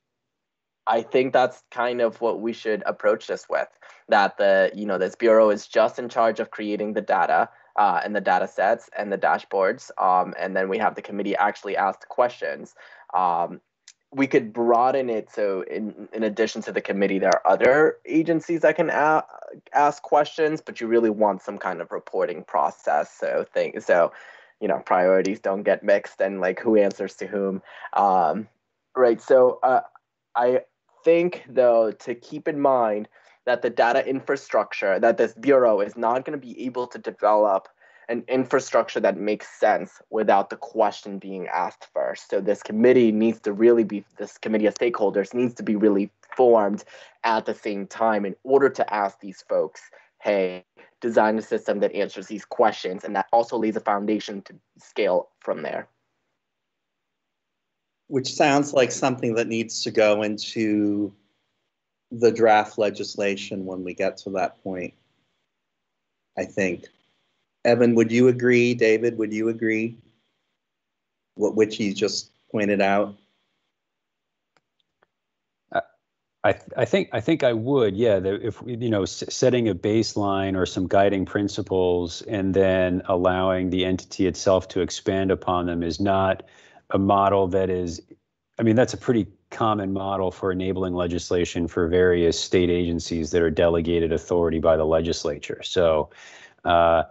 i think that's kind of what we should approach this with that the you know this bureau is just in charge of creating the data uh, and the data sets and the dashboards um, and then we have the committee actually ask questions. Um, we could broaden it so in, in addition to the committee there are other agencies that can a- ask questions but you really want some kind of reporting process. So think so you know priorities don't get mixed and like who answers to whom. Um, right so uh, i think though to keep in mind that the data infrastructure that this bureau is not going to be able to develop an infrastructure that makes sense without the question being asked first. So this committee needs to really be this committee of stakeholders needs to be really formed at the same time in order to ask these folks, hey, design a system that answers these questions and that also lays a foundation to scale from there. Which sounds like something that needs to go into the draft legislation when we get to that point. I think. Evan, would you agree? David, would you agree? What Wichie just pointed out. I, I think I think I would, yeah. That if you know, s- setting a baseline or some guiding principles, and then allowing the entity itself to expand upon them is not a model that is. I mean, that's a pretty common model for enabling legislation for various state agencies that are delegated authority by the legislature. So, uh,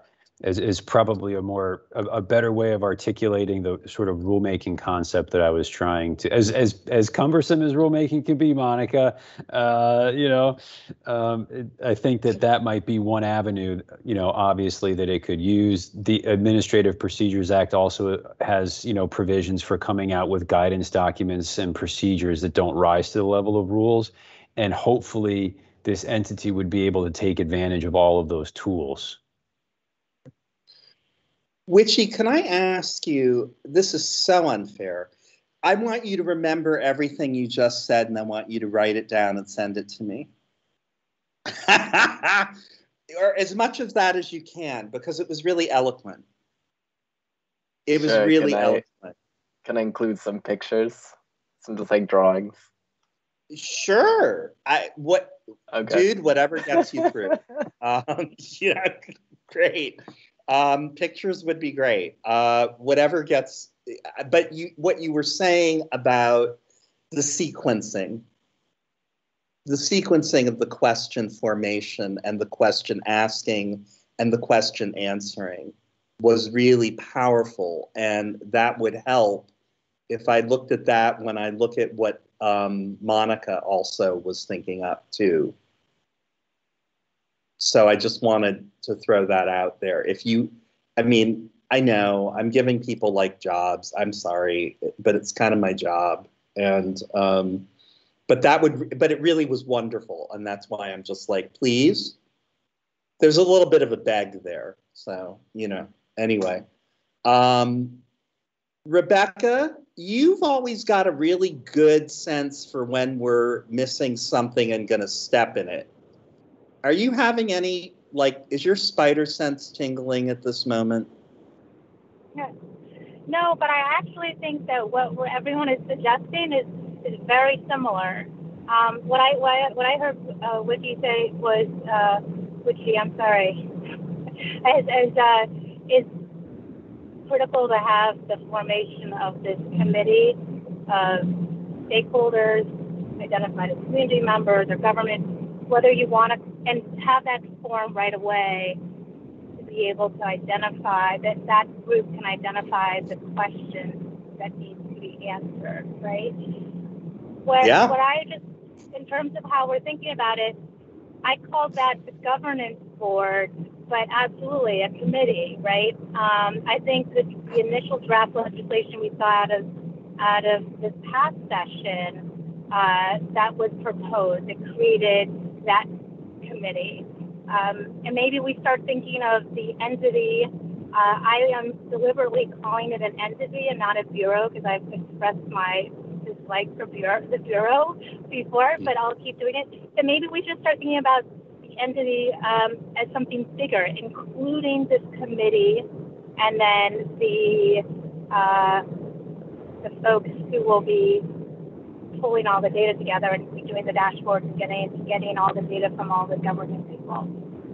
is, is probably a more a, a, better way of articulating the sort of rulemaking concept that I was trying to as as as cumbersome as rulemaking can be, Monica. Uh, you know, um, I think that that might be one avenue. You know, obviously that it could use. The Administrative Procedures Act also has you know provisions for coming out with guidance documents and procedures that don't rise to the level of rules, and hopefully this entity would be able to take advantage of all of those tools. Wichie, can I ask you? This is so unfair. I want you to remember everything you just said, and I want you to write it down and send it to me. or as much of that as you can, because it was really eloquent. It was Sure, really can I- eloquent. Can I include some pictures? Some just like drawings. Sure. I what Okay. dude, whatever gets you through. um, yeah, great. Um, pictures would be great. Uh, whatever gets, but you, what you were saying about the sequencing, the sequencing of the question formation and the question asking and the question answering was really powerful, and that would help if I looked at that when I look at what um, Monica also was thinking up too. So I just wanted to throw that out there. If you, I mean, I know I'm giving people like jobs. I'm sorry, but it's kind of my job. And, um, but that would, but it really was wonderful. And that's why I'm just like, please. There's a little bit of a beg there. So, you know, anyway. Um, Rebecca, you've always got a really good sense for when we're missing something and going to step in it. Are you having any, like, is your spider sense tingling at this moment? No, but I actually think that what, everyone is suggesting is, is very similar. Um, what I what I, what I heard uh, Wiki say was uh, Wiki, I'm sorry, as, as uh, is critical to have the formation of this committee of stakeholders identified as community members or government, whether you want to and have that form right away to be able to identify that that group can identify the questions that need to be answered, right? What, Yeah. what I just, in terms of how we're thinking about it, I call that the governance board, but absolutely a committee, right? Um, I think that the initial draft legislation we saw out of out of this past session uh, that was proposed, it created that committee. Um, and maybe we start thinking of the entity. Uh, I am deliberately calling it an entity and not a bureau because I've expressed my dislike for bureau, the bureau before, but I'll keep doing it. So maybe we just start thinking about the entity um, as something bigger, including this committee, and then the uh, the folks who will be pulling all the data together and doing the dashboard and getting getting all the data from all the government people.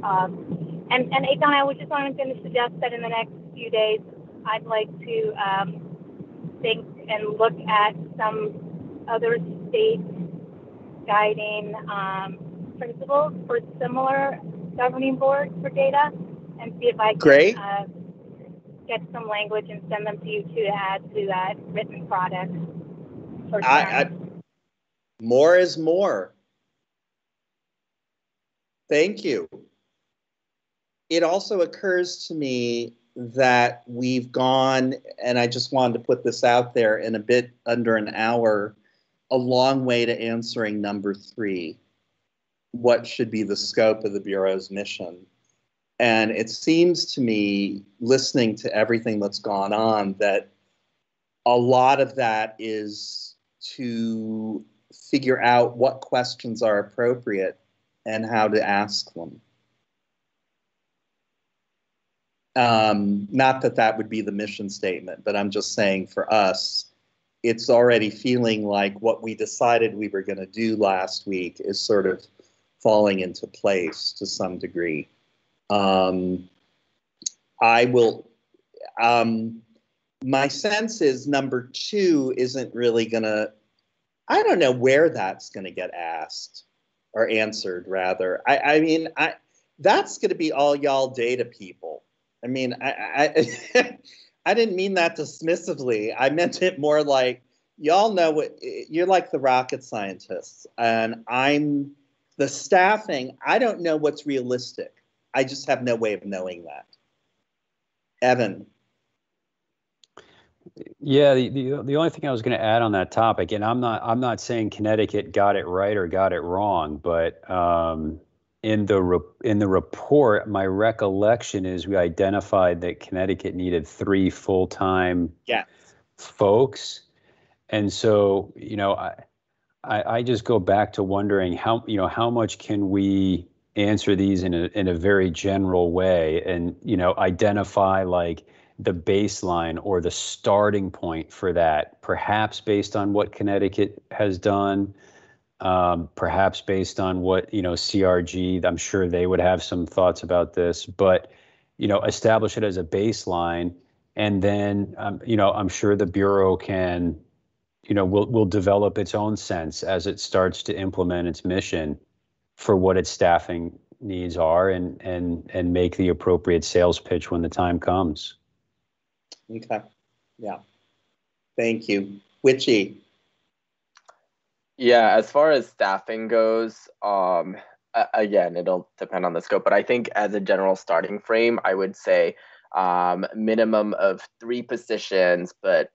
Um, and and Eitan, I was just going to suggest that in the next few days, I'd like to um, think and look at some other state guiding um, principles for similar governing boards for data, and see if I can Great. Uh, get some language and send them to you too to add to that written product. for I. I, more is more. Thank you. It also occurs to me that we've gone, and I just wanted to put this out there in a bit under an hour, a long way to answering number three. What should be the scope of the Bureau's mission? And it seems to me, listening to everything that's gone on, that a lot of that is to figure out what questions are appropriate and how to ask them. Um, not that that would be the mission statement, but I'm just saying for us, it's already feeling like what we decided we were going to do last week is sort of falling into place to some degree. Um, I will. Um, my sense is number two isn't really going to. I don't know where that's going to get asked or answered. Rather, I, I mean, I that's going to be all y'all data people. I mean, I, I, I didn't mean that dismissively. I meant it more like y'all know what you're like the rocket scientists, and I'm the staffing. I don't know what's realistic. I just have no way of knowing that. Evan. Yeah, the, the the only thing I was going to add on that topic, and I'm not I'm not saying Connecticut got it right or got it wrong, but um, in the re, in the report, my recollection is we identified that Connecticut needed three full time yeah. folks, and so you know I, I I just go back to wondering how you know how much can we answer these in a in a very general way, and you know identify like the baseline or the starting point for that, perhaps based on what Connecticut has done, um, perhaps based on what you know CRG. I'm sure they would have some thoughts about this, but you know, establish it as a baseline, and then um, you know, I'm sure the bureau can, you know, will will develop its own sense as it starts to implement its mission for what its staffing needs are, and and and make the appropriate sales pitch when the time comes. Okay. Yeah. Thank you. Wichie. Yeah, as far as staffing goes, um, again, it'll depend on the scope, but I think as a general starting frame, I would say um, minimum of three positions, but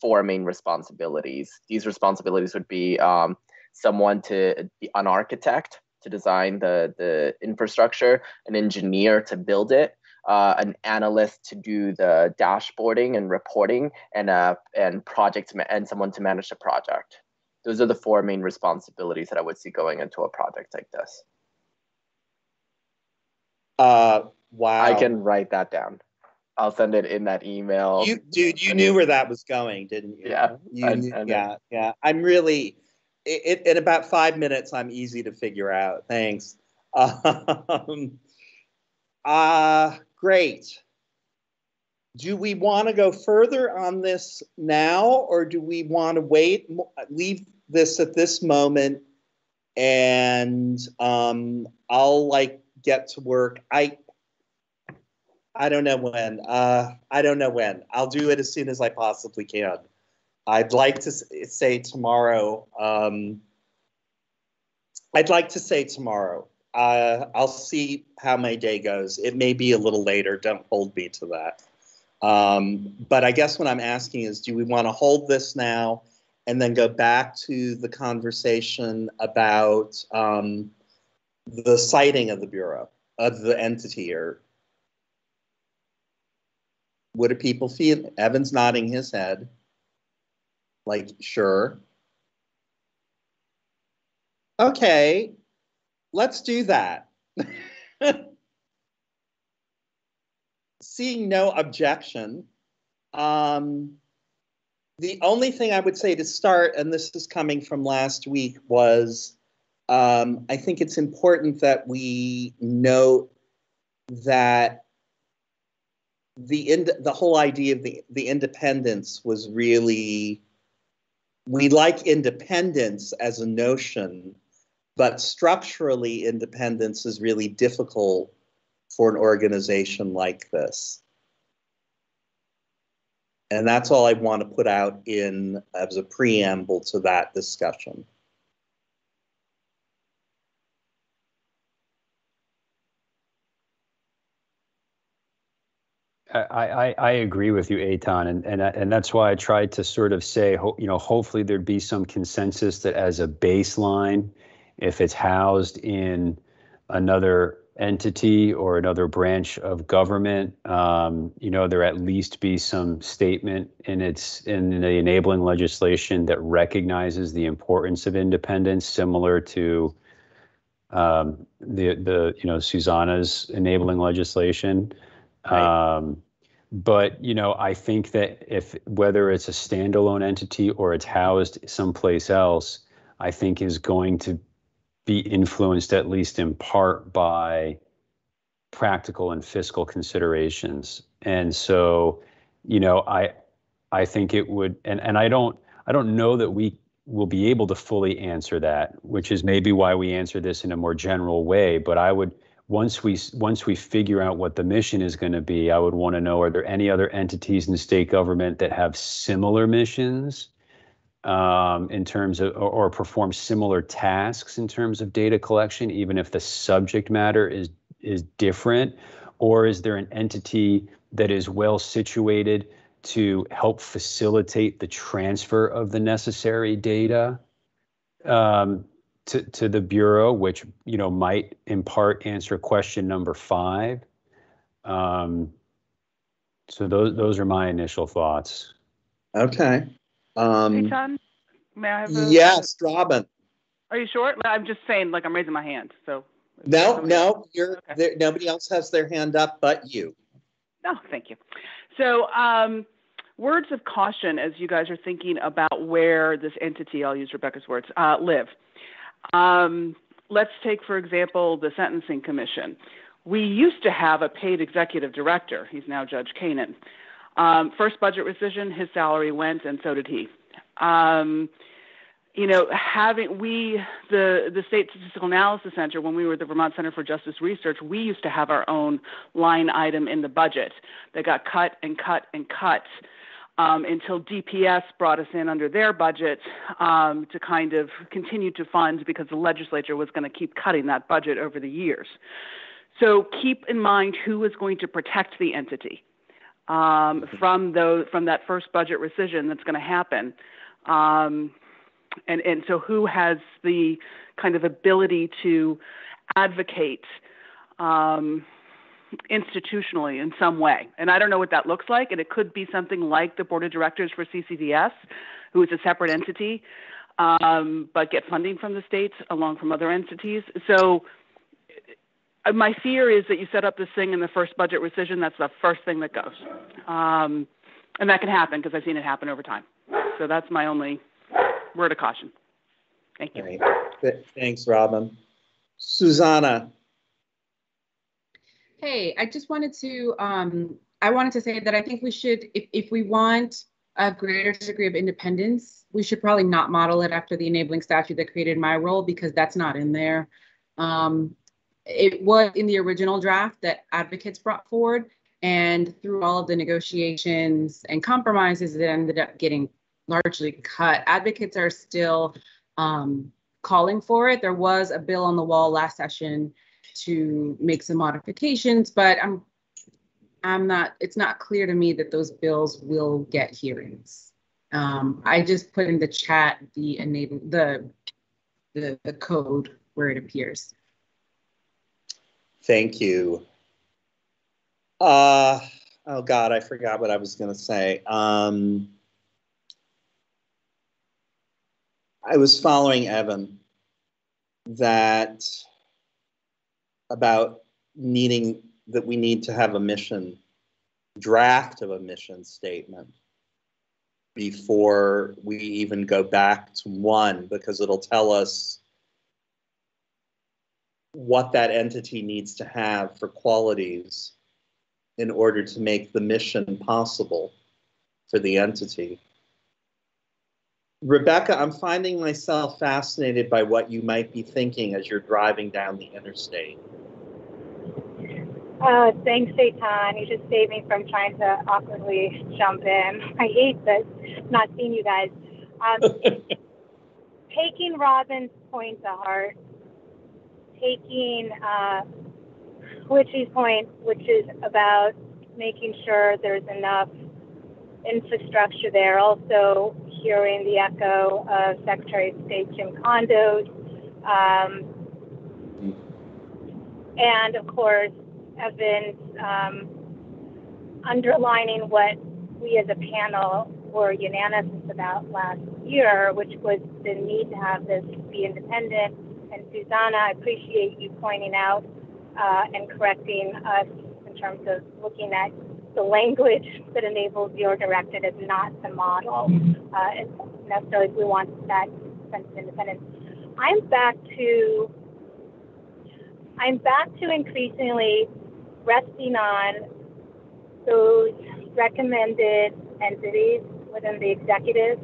four main responsibilities. These responsibilities would be um, someone to be an architect to design the the infrastructure, an engineer to build it, uh, an analyst to do the dashboarding and reporting, and uh, and project ma- and someone to manage the project. Those are the four main responsibilities that I would see going into a project like this. Uh, wow. I can write that down. I'll send it in that email. You, dude, you knew where that was going, didn't you? Yeah, You I- knew- I yeah, yeah. I'm really. It, in about five minutes, I'm easy to figure out. Thanks. Um, uh, great. Do we want to go further on this now, or do we want to wait, leave this at this moment, and um, I'll like get to work. I I don't know when. Uh, I don't know when. I'll do it as soon as I possibly can. I'd like to say tomorrow. Um, I'd like to say tomorrow. Uh, I'll see how my day goes. It may be a little later. Don't hold me to that. Um, but I guess what I'm asking is, do we want to hold this now and then go back to the conversation about um, the siting of the bureau of the entity, or what do people feel? Evan's nodding his head, like sure. Okay, let's do that. Seeing no objection, um, the only thing I would say to start, and this is coming from last week, was um, I think it's important that we note that the the whole idea of the the independence was really we like independence as a notion, but structurally independence is really difficult for an organization like this. And that's all I want to put out in as a preamble to that discussion. I, I, I agree with you, Eitan, and, and and that's why I tried to sort of say, you know, hopefully there'd be some consensus that as a baseline, if it's housed in another entity or another branch of government, um, you know, there at least be some statement in its in the enabling legislation that recognizes the importance of independence, similar to um, the the you know Xusana's enabling legislation. Right. Um, but you know, I think that if whether it's a standalone entity or it's housed someplace else, I think is going to be influenced at least in part by practical and fiscal considerations. And so, you know, I I think it would and and I don't I don't know that we will be able to fully answer that, which is maybe why we answer this in a more general way, but I would once we once we figure out what the mission is going to be, I would want to know: Are there any other entities in state government that have similar missions um, in terms of, or, or perform similar tasks in terms of data collection, even if the subject matter is is different, or is there an entity that is well situated to help facilitate the transfer of the necessary data? Um, to, to the Bureau, which, you know, might in part answer question number five. Um, so those, those are my initial thoughts. Okay. Um, may I have a? yes, Robin. Are you sure? I'm just saying, like, I'm raising my hand, so. No, no, you're Okay. there. Nobody else has their hand up but you. No, thank you. So, um, words of caution as you guys are thinking about where this entity, I'll use Rebecca's words, uh, live. Um, let's take, for example, the Sentencing Commission. We used to have a paid executive director. He's now Judge Kanan. Um, first budget rescission, his salary went, and so did he. Um, you know, having we the the State Statistical Analysis Center when we were the Vermont Center for Justice Research, we used to have our own line item in the budget that got cut and cut and cut um, until DPS brought us in under their budget um, to kind of continue to fund because the legislature was going to keep cutting that budget over the years. So keep in mind who is going to protect the entity um, from those from that first budget rescission that's going to happen. Um, and, and so who has the kind of ability to advocate um, institutionally in some way. And I don't know what that looks like. And it could be something like the board of directors for CCDS, who is a separate entity, um, but get funding from the states along from other entities. So my fear is that you set up this thing in the first budget rescission. That's the first thing that goes. Um, and that can happen because I've seen it happen over time. So that's my only word of caution. Thank you. Right. Th- Thanks, Robin. Xusana. Hey, I just wanted to, um, I wanted to say that I think we should, if, if we want a greater degree of independence, we should probably not model it after the enabling statute that created my role because that's not in there. Um, it was in the original draft that advocates brought forward, and through all of the negotiations and compromises, it ended up getting largely cut. Advocates are still um, calling for it. There was a bill on the wall last session to make some modifications, but I'm I'm not. It's not clear to me that those bills will get hearings. Um, I just put in the chat the enable the the the code where it appears. Thank you. Uh, oh God, I forgot what I was going to say. Um, I was following Evan. that about needing that we need to have a mission draft of a mission statement before we even go back to one because it'll tell us what that entity needs to have for qualities in order to make the mission possible for the entity. Rebecca, I'm finding myself fascinated by what you might be thinking as you're driving down the interstate. Uh, thanks, Eitan. You just saved me from trying to awkwardly jump in. I hate this, not seeing you guys. Um, taking Robin's point to heart, taking uh, Wichie's point, which is about making sure there's enough infrastructure there. Also, hearing the echo of Secretary of State Jim Condos. Um, and of course, Evan's um, underlining what we as a panel were unanimous about last year, which was the need to have this be independent. Xusana, I appreciate you pointing out uh, and correcting us in terms of looking at the language that enables your directed as not the model. Uh, necessarily, we want that sense of independence. I'm back to I'm back to increasingly resting on those recommended entities within the executive.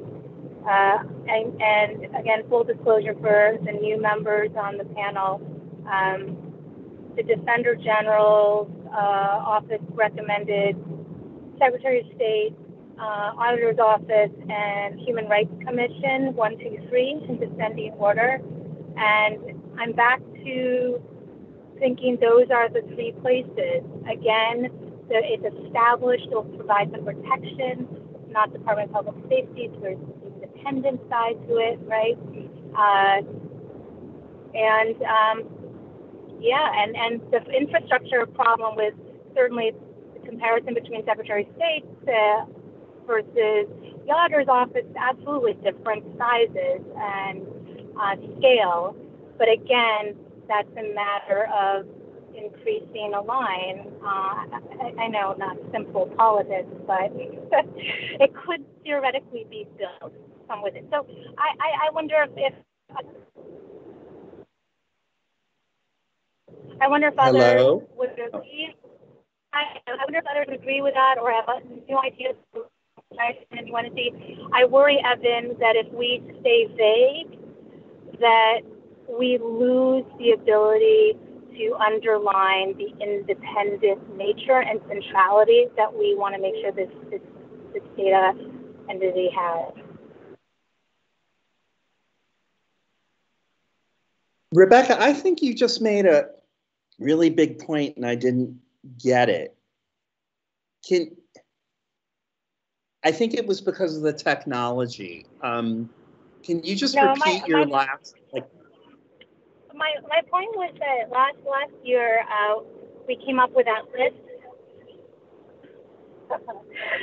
Uh, and, and, again, full disclosure for the new members on the panel, um, the Defender General's uh, office recommended Secretary of State, uh, Auditor's Office, and Human Rights Commission, one, two, three, in descending order. And I'm back to thinking those are the three places. Again, the, it's established, it'll provide some protection. Not Department of Public Safety, independent side to it, right? Uh, and um, yeah, and, and the infrastructure problem with certainly the comparison between Secretary of State uh, versus auditor's office, absolutely different sizes and uh, scale. But again, that's a matter of increasing a line. Uh, I, I, know not simple politics, but it could theoretically be built some with it. So I, I, I wonder if, if I wonder if others Hello? would agree. I, I wonder if others agree with that or have new ideas and you want to see. I worry, Evan, that if we stay vague, that we lose the ability to underline the independent nature and centrality that we want to make sure this, this, this data entity has. Rebecca, I think you just made a really big point and I didn't get it. Can I think it was because of the technology. Um, can you just No, repeat my- your my- last like My, my point was that last last year uh, we came up with that list.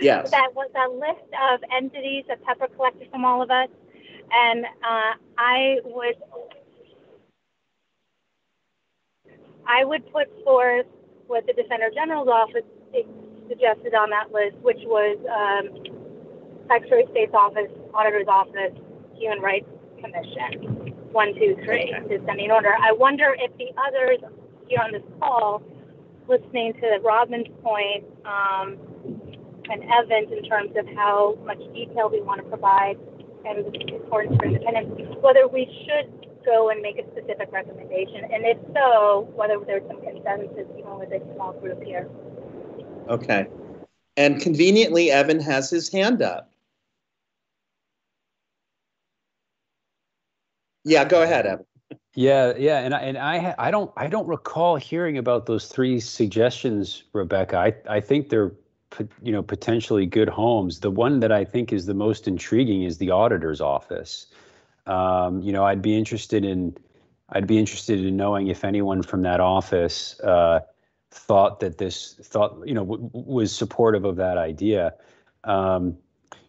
Yes. That was a list of entities that Pepper collected from all of us, and uh, I would I would put forth what the Defender General's office suggested on that list, which was um, Secretary of State's office, Auditor's office, Human Rights Commission, one, two, three, descending order. I wonder if the others here on this call, listening to Robin's point um, and Evans in terms of how much detail we want to provide and the importance for independence, whether we should go and make a specific recommendation, and if so, whether there's some consensus even with a small group here. Okay. And conveniently, Evan has his hand up. Yeah, go ahead, Evan. Yeah, yeah, and I, and I I don't I don't recall hearing about those three suggestions, Rebecca. I I think they're you know potentially good homes. The one that I think is the most intriguing is the auditor's office. Um, you know, I'd be interested in I'd be interested in knowing if anyone from that office uh, thought that this thought you know w- was supportive of that idea. Um,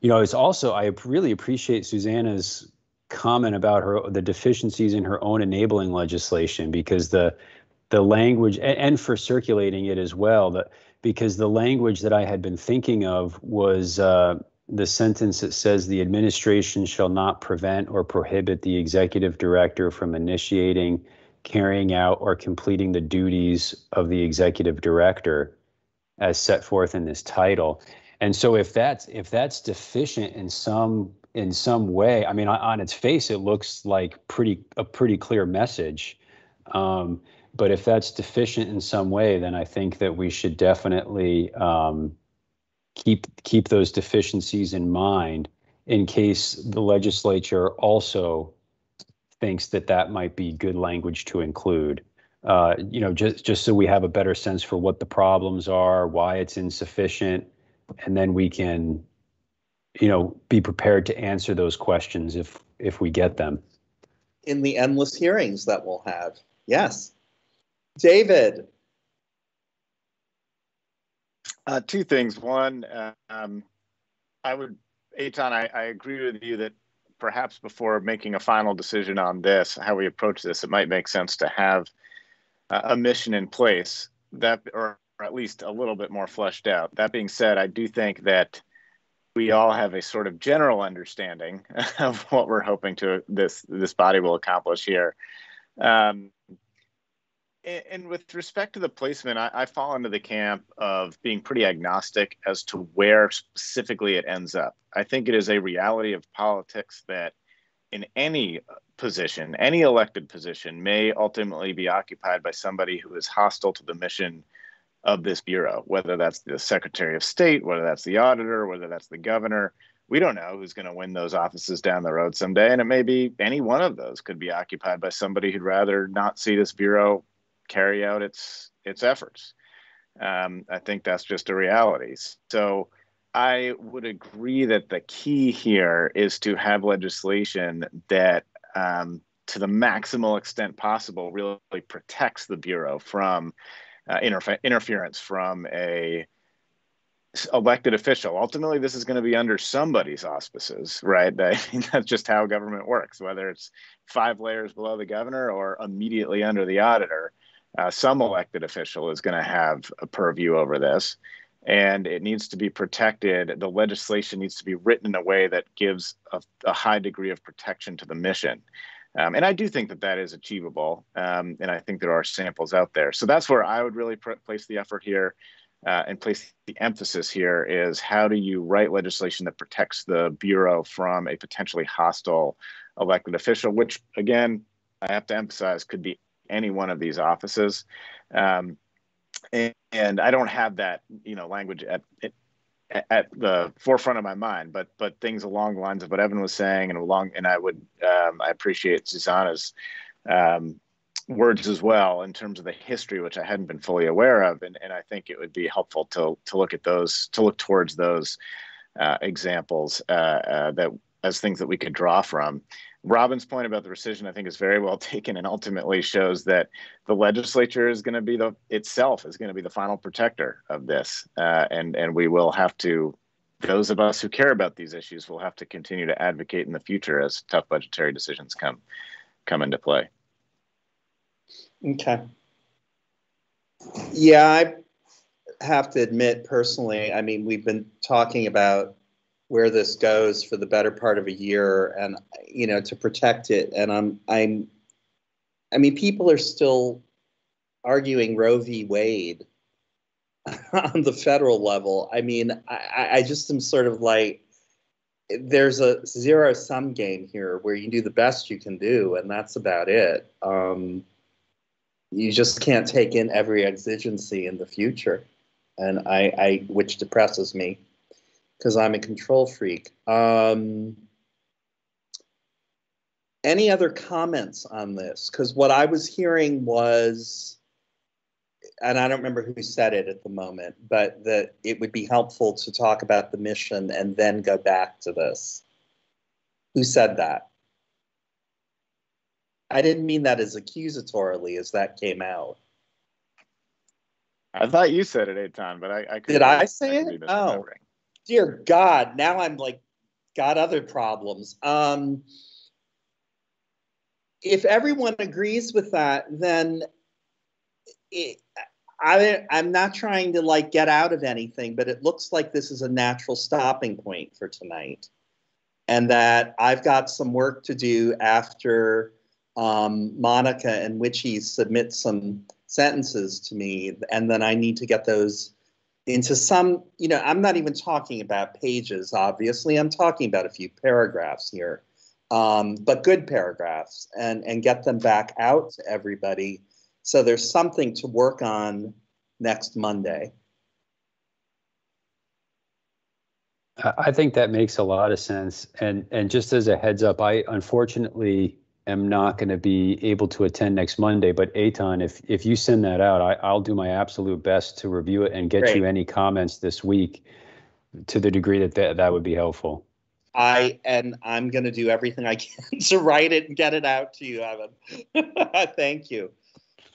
you know, it's also I really appreciate Xusana's comment about her the deficiencies in her own enabling legislation because the the language and, and for circulating it as well that because the language that I had been thinking of was uh, the sentence that says the administration shall not prevent or prohibit the executive director from initiating, carrying out, or completing the duties of the executive director as set forth in this title. And so if that's if that's deficient in some in some way, I mean, on, its face, it looks like pretty a pretty clear message. Um, but if that's deficient in some way, then I think that we should definitely um, keep keep those deficiencies in mind in case the legislature also thinks that that might be good language to include. Uh, you know, just just so we have a better sense for what the problems are, why it's insufficient, and then we can, you know, be prepared to answer those questions if if we get them. In the endless hearings that we'll have, yes. David. Uh, two things. One, um, I would, Eitan, I, I agree with you that perhaps before making a final decision on this, how we approach this, it might make sense to have a mission in place that, or at least a little bit more fleshed out. That being said, I do think that we all have a sort of general understanding of what we're hoping to this this body will accomplish here. Um, and with respect to the placement, I, I, fall into the camp of being pretty agnostic as to where specifically it ends up. I think it is a reality of politics that in any position, any elected position, may ultimately be occupied by somebody who is hostile to the mission of this bureau, whether that's the Secretary of State, whether that's the auditor, whether that's the governor. We don't know who's going to win those offices down the road someday. And it may be any one of those could be occupied by somebody who'd rather not see this bureau carry out its its efforts. Um, I think that's just a reality. So I would agree that the key here is to have legislation that, um, to the maximal extent possible, really protects the bureau from uh, interfe- interference from a elected official. Ultimately, this is going to be under somebody's auspices, right? I mean, that's just how government works, whether it's five layers below the governor or immediately under the auditor uh, some elected official is going to have a purview over this and it needs to be protected. The legislation needs to be written in a way that gives a, a high degree of protection to the mission. Um, and I do think that that is achievable. Um, and I think there are samples out there. So that's where I would really pr- place the effort here uh, and place the emphasis here is how do you write legislation that protects the Bureau from a potentially hostile elected official, which again, I have to emphasize could be any one of these offices. Um, and, and, I don't have that, you know, language at, at, the forefront of my mind, but but things along the lines of what Evan was saying, and along, and I would um, I appreciate Xusana's um, words as well in terms of the history, which I hadn't been fully aware of, and, and I think it would be helpful to to look at those, to look towards those uh, examples uh, uh, that as things that we could draw from. Robin's point about the rescission, I think, is very well taken, and ultimately shows that the legislature is going to be the itself is going to be the final protector of this, uh, and and we will have to. Those of us who care about these issues will have to continue to advocate in the future as tough budgetary decisions come come into play. Okay. Yeah, I have to admit personally, I mean, we've been talking about where this goes for the better part of a year and you know to protect it. And i'm i'm i mean people are still arguing roe v. Wade on the federal level. I mean i i just am sort of like there's a zero sum game here where you do the best you can do and that's about it. Um, you just can't take in every exigency in the future. And i i which depresses me because I'm a control freak. Um, any other comments on this? Because what I was hearing was, and I don't remember who said it at the moment, but that it would be helpful to talk about the mission and then go back to this. Who said that? I didn't mean that as accusatorily as that came out. I thought you said it, Eitan, but I, I did. I say I it? Oh, dear God, now I'm like got other problems. Um, if everyone agrees with that, then it, I, I'm not trying to like get out of anything, but it looks like this is a natural stopping point for tonight. And that I've got some work to do after um, Monica and Wichie submit some sentences to me, and then I need to get those into some, you know, I'm not even talking about pages, obviously. I'm talking about a few paragraphs here, um, but good paragraphs, and, and get them back out to everybody. So there's something to work on next Monday. I I think that makes a lot of sense. And, and just as a heads up, I unfortunately am not going to be able to attend next Monday, but Eitan, if, if you send that out, I, I'll do my absolute best to review it and get Great. you any comments this week to the degree that that, that would be helpful. I and I'm going to do everything I can to write it and get it out to you, Evan. Thank you,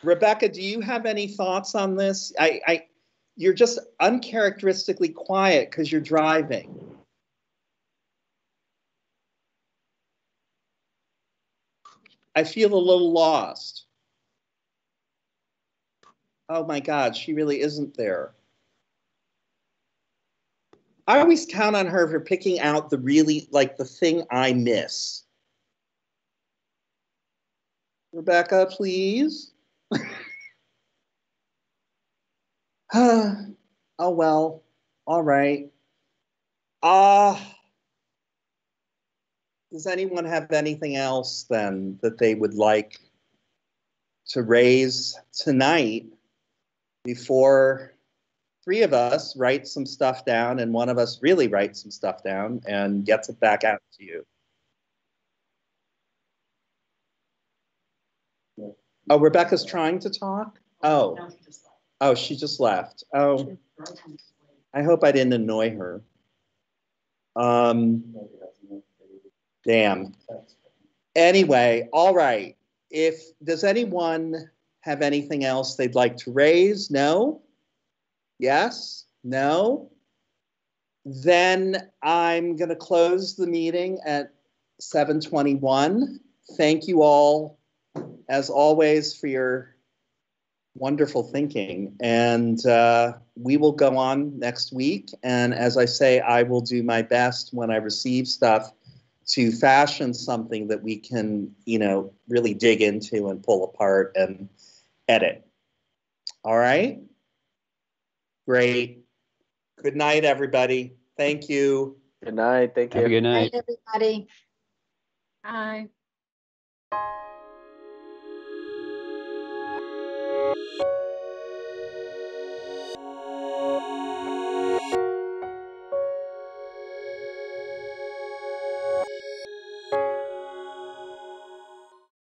Rebecca. Do you have any thoughts on this? I, I you're just uncharacteristically quiet because you're driving. I feel a little lost. Oh my God, she really isn't there. I always count on her for picking out the really, like the thing I miss. Rebecca, please. oh, well, all right. Ah. Does anyone have anything else then that they would like to raise tonight before three of us write some stuff down and one of us really writes some stuff down and gets it back out to you. Oh, Rebecca's trying to talk? Oh. Oh, she just left. Oh. I hope I didn't annoy her. Um, damn. Anyway, all right. If does anyone have anything else they'd like to raise? No? Yes? No? Then I'm going to close the meeting at 7:21. Thank you all, as always, for your wonderful thinking. And uh, we will go on next week. And as I say, I will do my best when I receive stuff to fashion something that we can, you know, really dig into and pull apart and edit. All right? Great. Good night, everybody. Thank you. Good night. Thank you. Have a good night. Night, everybody. Hi.